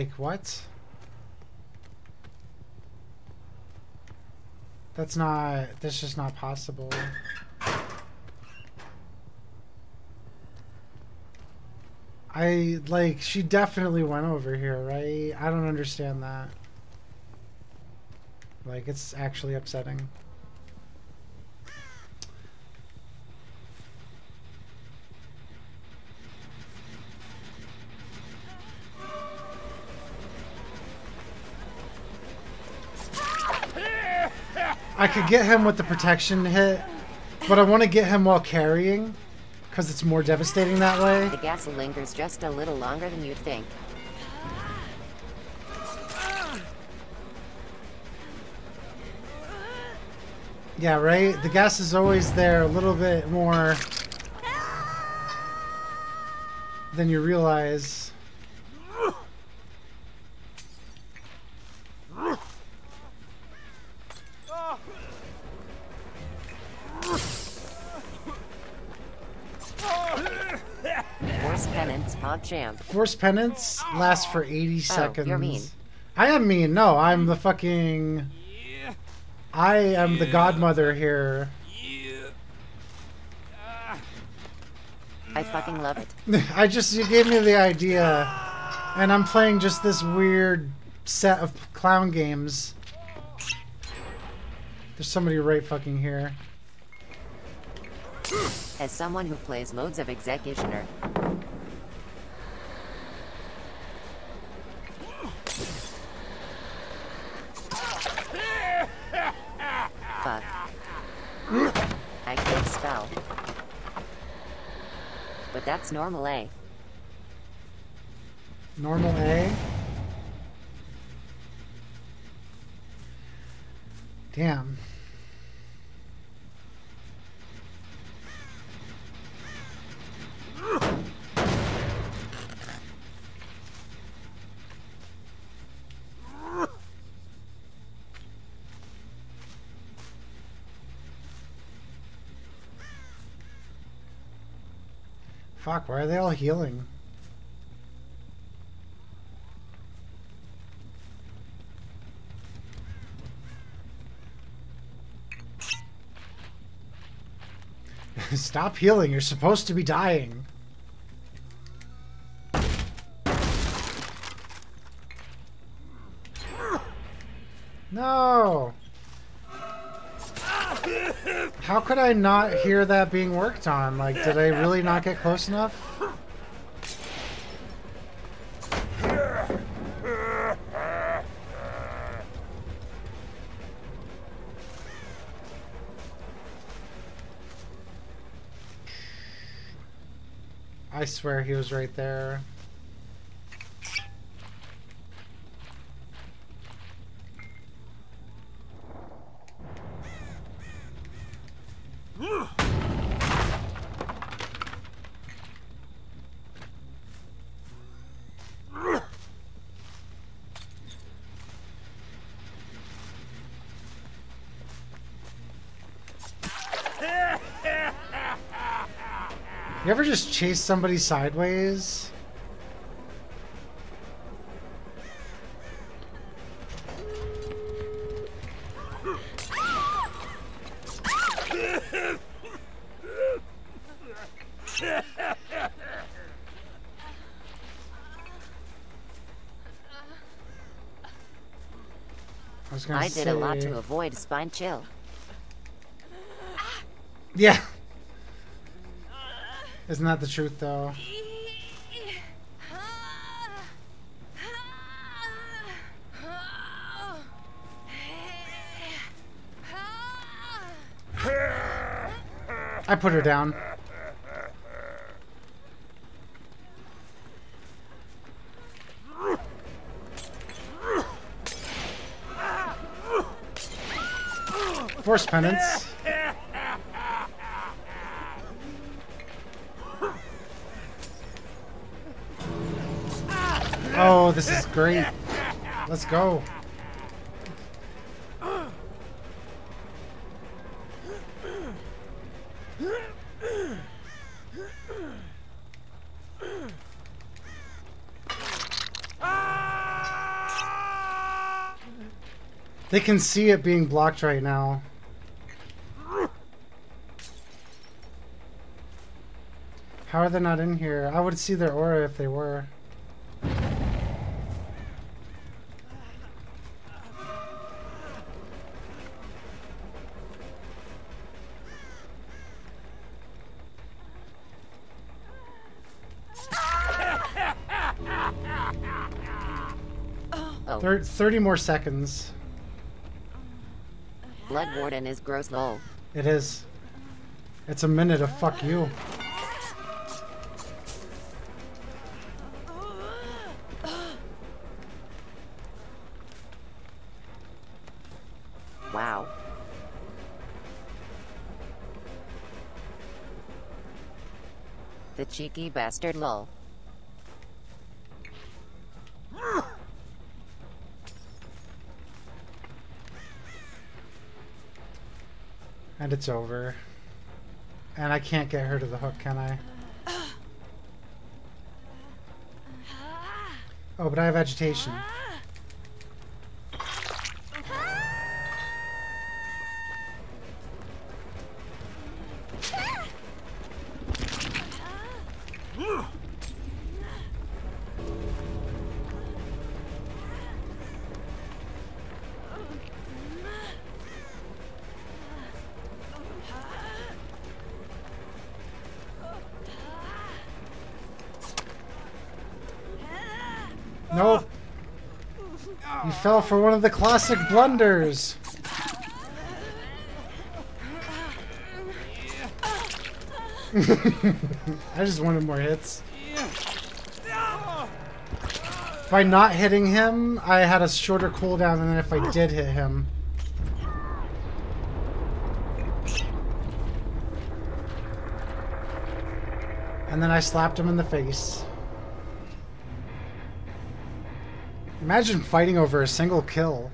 Like, what? That's not, that's just not possible. I, like, she definitely went over here, right? I don't understand that. Like, it's actually upsetting. I could get him with the protection hit, but I want to get him while carrying, because it's more devastating that way. The gas lingers just a little longer than you'd think. Yeah, right? The gas is always there a little bit more than you realize. PogChamp. Force penance lasts for 80 Oh, seconds. you're mean. I am mean. No, I'm the fucking. Yeah. I am the godmother here. Yeah. I fucking love it. I just you gave me the idea, and I'm playing just this weird set of clown games. There's somebody right fucking here. As someone who plays loads of Executioner, fuck. I can't spell. That's normal, A. Normal A. Damn. Fuck, why are they all healing? Stop healing. You're supposed to be dying. How could I not hear that being worked on? Like, did I really not get close enough? I swear he was right there. You ever just chase somebody sideways? I I did a lot to avoid spine chill. Yeah. Isn't that the truth, though? I put her down. Force penance. Oh, this is great. Let's go. They can see it being blocked right now. How are they not in here? I would see their aura if they were. 30 more seconds. Blood Warden is gross lol. It is. It's a minute of fuck you. Wow. The cheeky bastard lol. And it's over. And I can't get her to the hook, can I? Oh, but I have agitation. No. You fell for one of the classic blunders. I just wanted more hits. By not hitting him, I had a shorter cooldown than if I did hit him. And then I slapped him in the face. Imagine fighting over a single kill.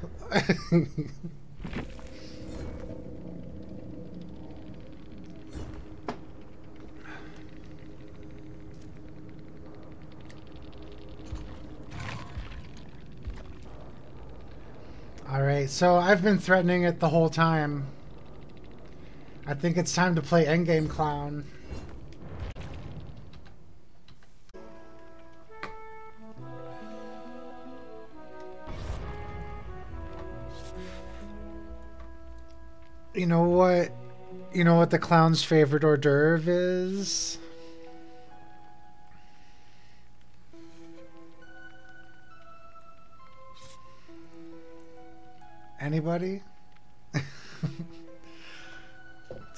Alright, so I've been threatening it the whole time. I think it's time to play Endgame Clown. You know what the clown's favorite hors d'oeuvre is? Anybody?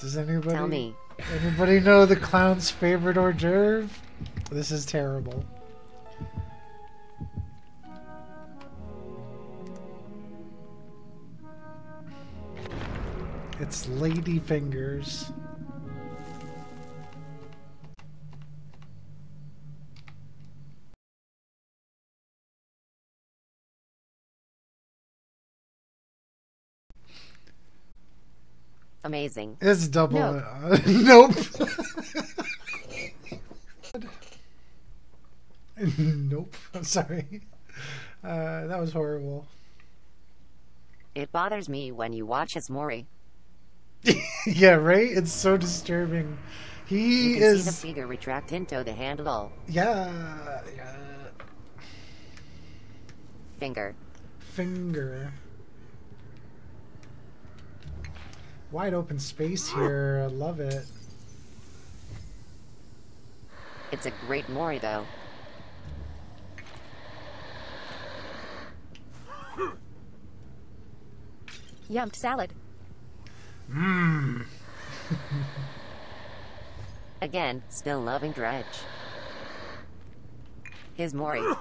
Does anybody Tell me. Anybody know the clown's favorite hors d'oeuvre? This is terrible. It's lady fingers. Amazing. It's double. Nope. uh, nope. nope. I'm sorry. Uh, that was horrible. It bothers me when you watch as Mori. yeah, right? It's so disturbing. He You can see the is. figure retract into the handle. Yeah, yeah. Finger. Finger. Wide open space here. I love it. It's a great Mori though. Yumped salad. Mmm. Again, still loving Dredge. His Mori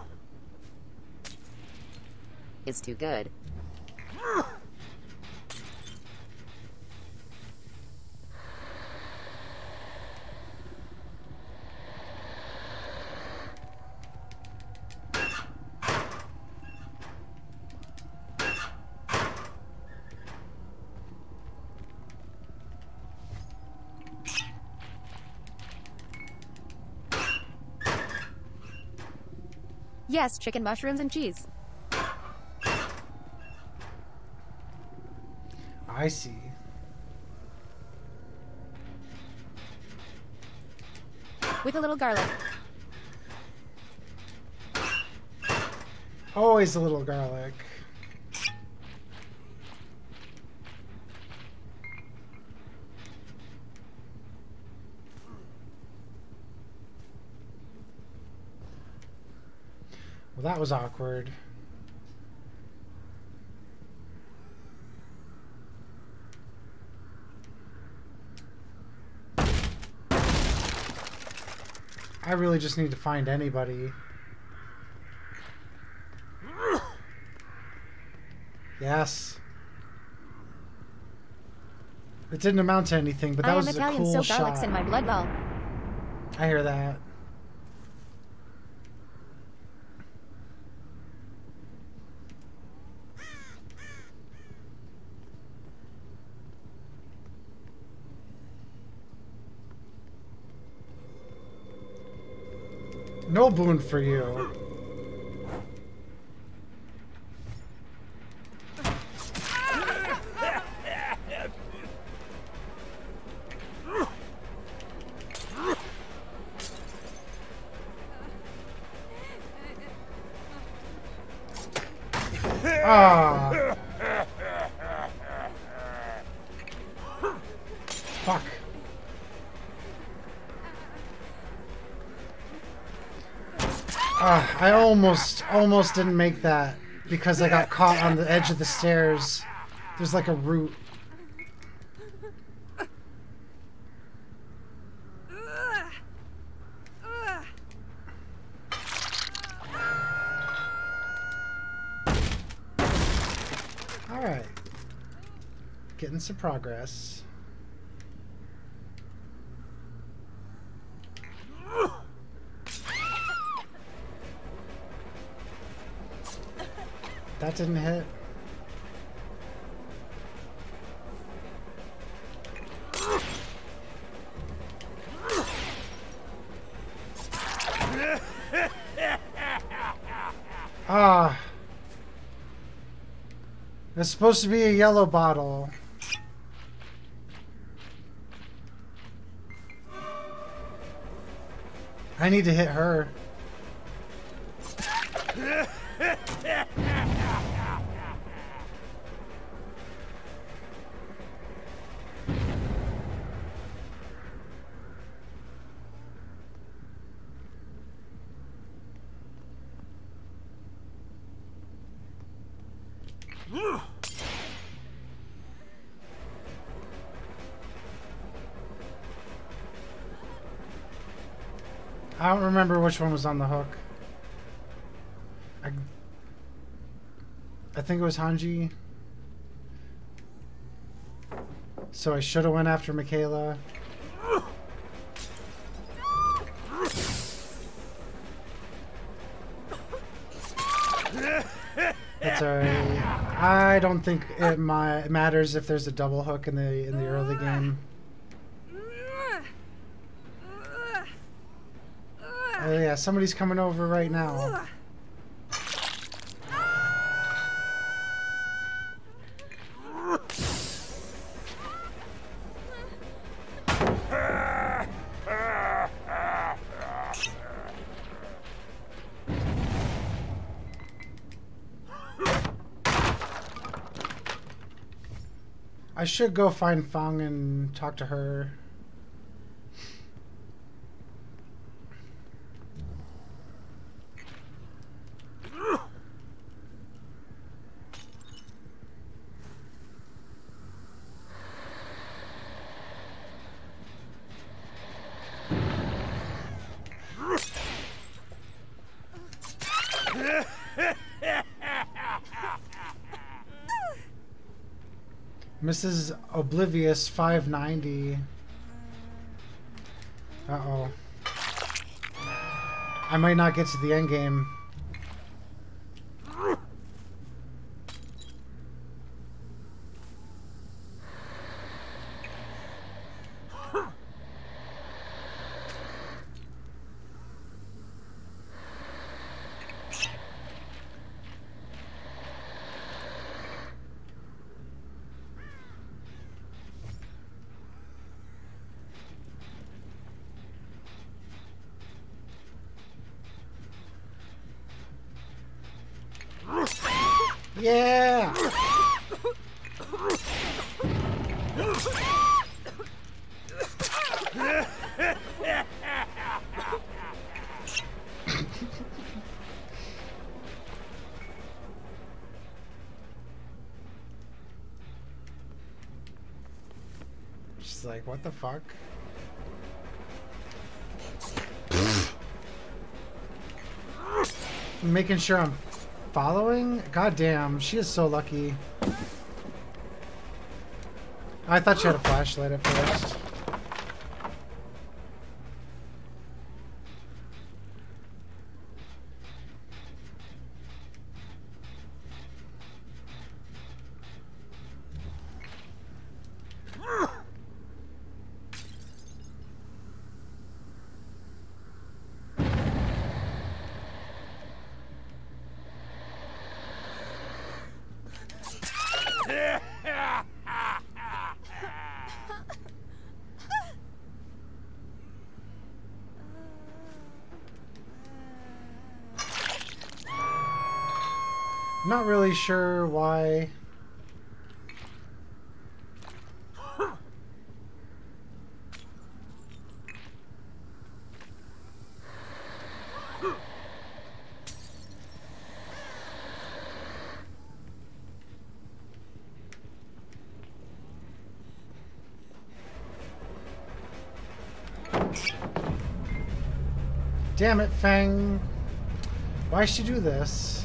is too good. Yes, chicken mushrooms and cheese. I see. With a little garlic. Always a little garlic. That was awkward. I really just need to find anybody. Yes. It didn't amount to anything, but that I was am Italian a cool shot. in my blood. I hear that. No boon for you. Almost, almost didn't make that because I got caught on the edge of the stairs. There's like a root. Alright. Getting some progress. That didn't hit. Ah. It's supposed to be a yellow bottle. I need to hit her. I don't remember which one was on the hook. I, I think it was Hanji. So I should have went after Mikaela. I don't think it ma- matters if there's a double hook in the in the early game. Oh yeah, somebody's coming over right now. Should go find Feng and talk to her. Mrs. Oblivious 590. Uh-oh. I might not get to the end game. what the fuck? Making sure I'm following? God damn, she is so lucky. I thought she had a flashlight at first. Not really sure why. Damn it, Feng. Why should you do this?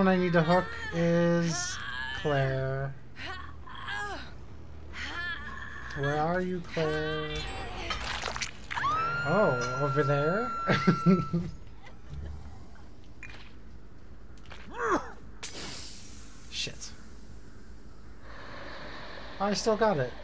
One I need to hook is Claire. Where are you, Claire? Oh, over there? Shit. I still got it.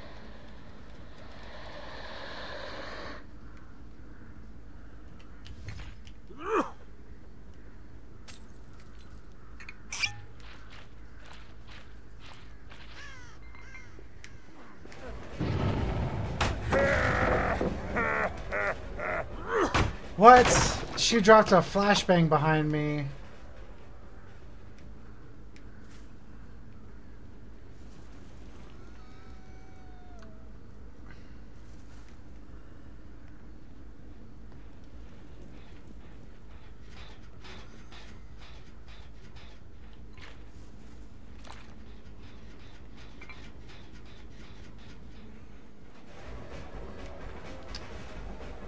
She dropped a flashbang behind me.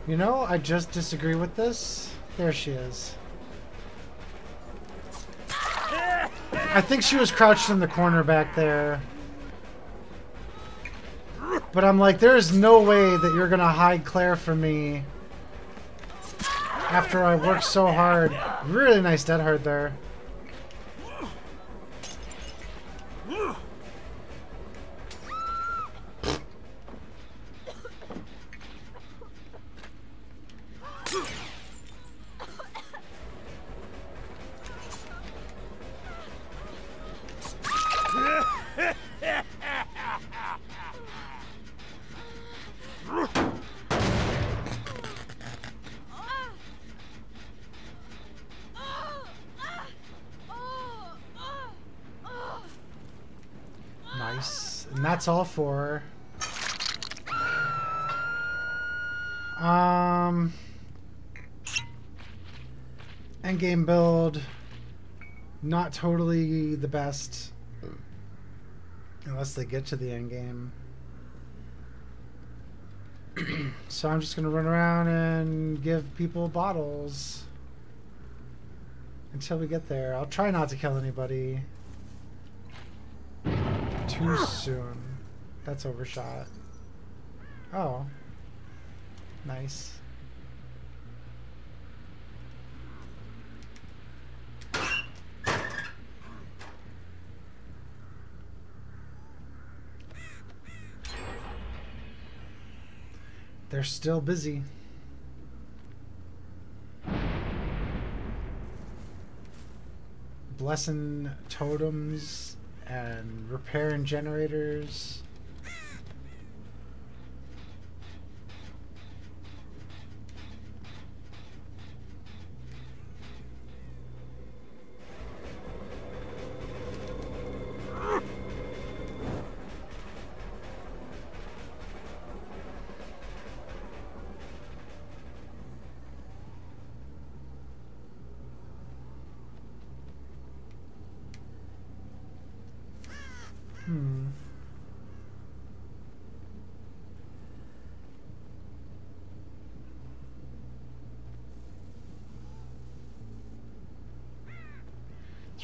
You know, I just disagree with this. There she is. I think she was crouched in the corner back there. But I'm like, there is no way that you're going to hide Claire from me after I worked so hard. Really nice dead hard there. That's all for. Um endgame build not totally the best unless they get to the end game. so I'm just gonna run around and give people bottles until we get there. I'll try not to kill anybody too soon. That's overshot. Oh. Nice. They're still busy. Blessing totems and repairing generators.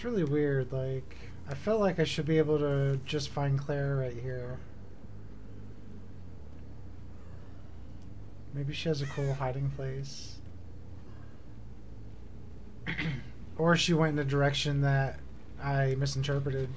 It's really weird. Like, I felt like I should be able to just find Claire right here. Maybe she has a cool hiding place. or she went in a direction that I misinterpreted.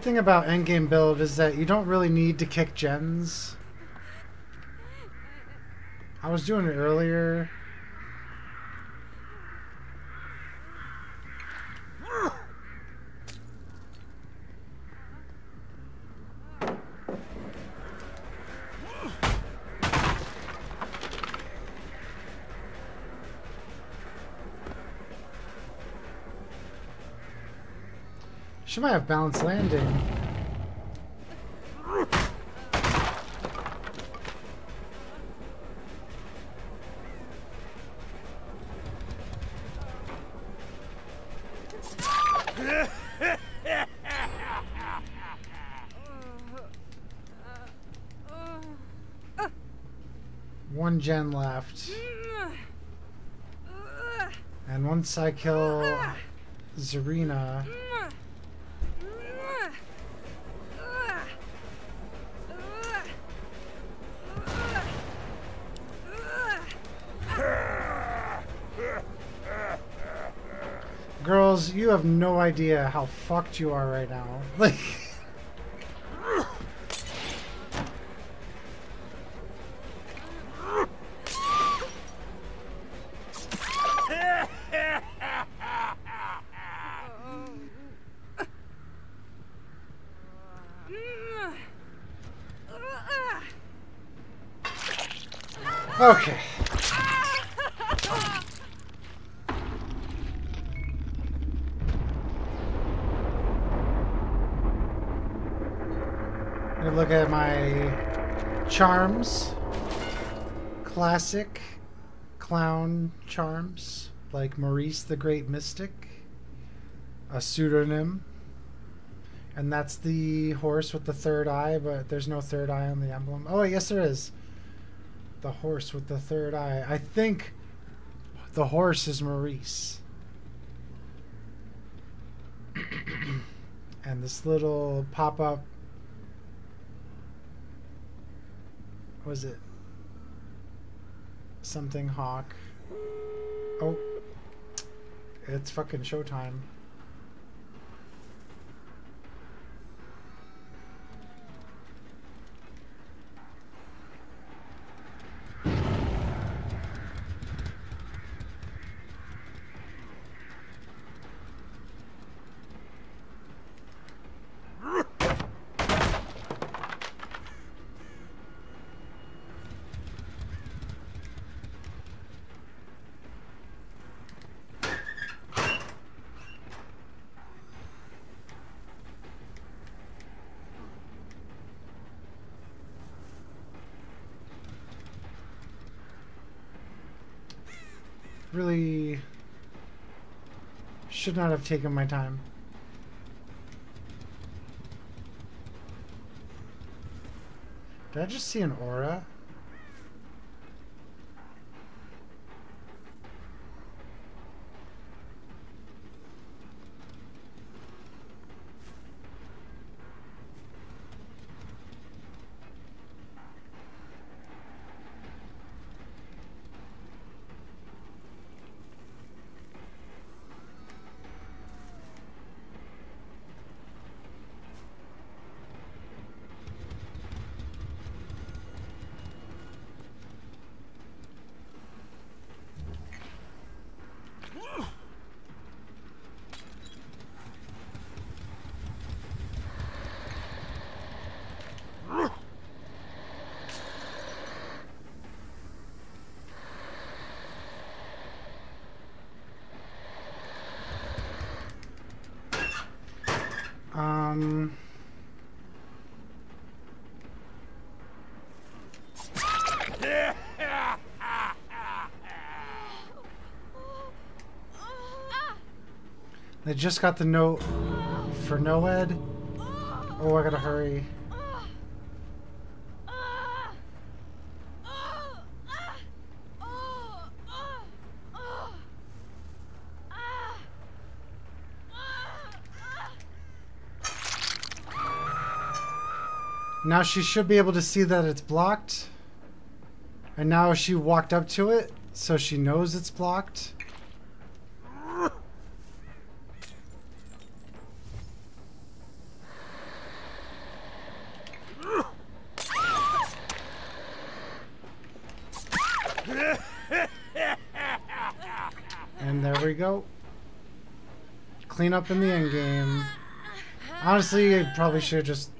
Good thing about endgame build is that you don't really need to kick gens. I was doing it earlier. Might have balanced landing. One gen left. And once I kill Zarina, have no idea how fucked you are right now. Like. Okay. Gonna look at my charms. Classic clown charms, like Maurice the Great Mystic. A pseudonym. And that's the horse with the third eye, but there's no third eye on the emblem. Oh, yes, there is. The horse with the third eye. I think the horse is Maurice. and this little pop up was it something hawk. Oh. It's fucking showtime really should not have taken my time. Did I just see an aura? I just got the note for Noed. Oh, I gotta hurry. Now she should be able to see that it's blocked. And now she walked up to it, so she knows it's blocked. And there we go. Clean up in the end game. Honestly, I probably should have just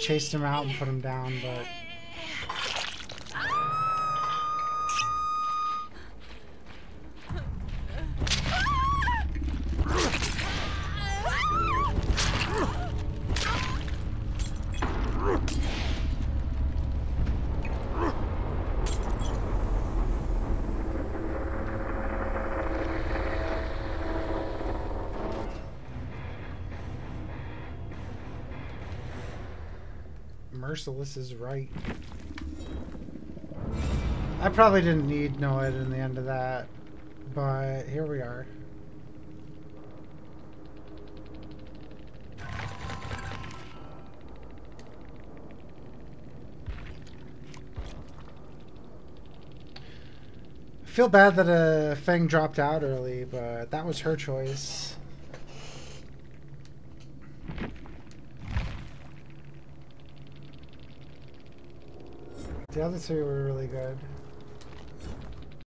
chased him out and put him down, but Merciless is right. I probably didn't need Noed in the end of that, but here we are. I feel bad that uh, Feng dropped out early, but that was her choice. The other three were really good.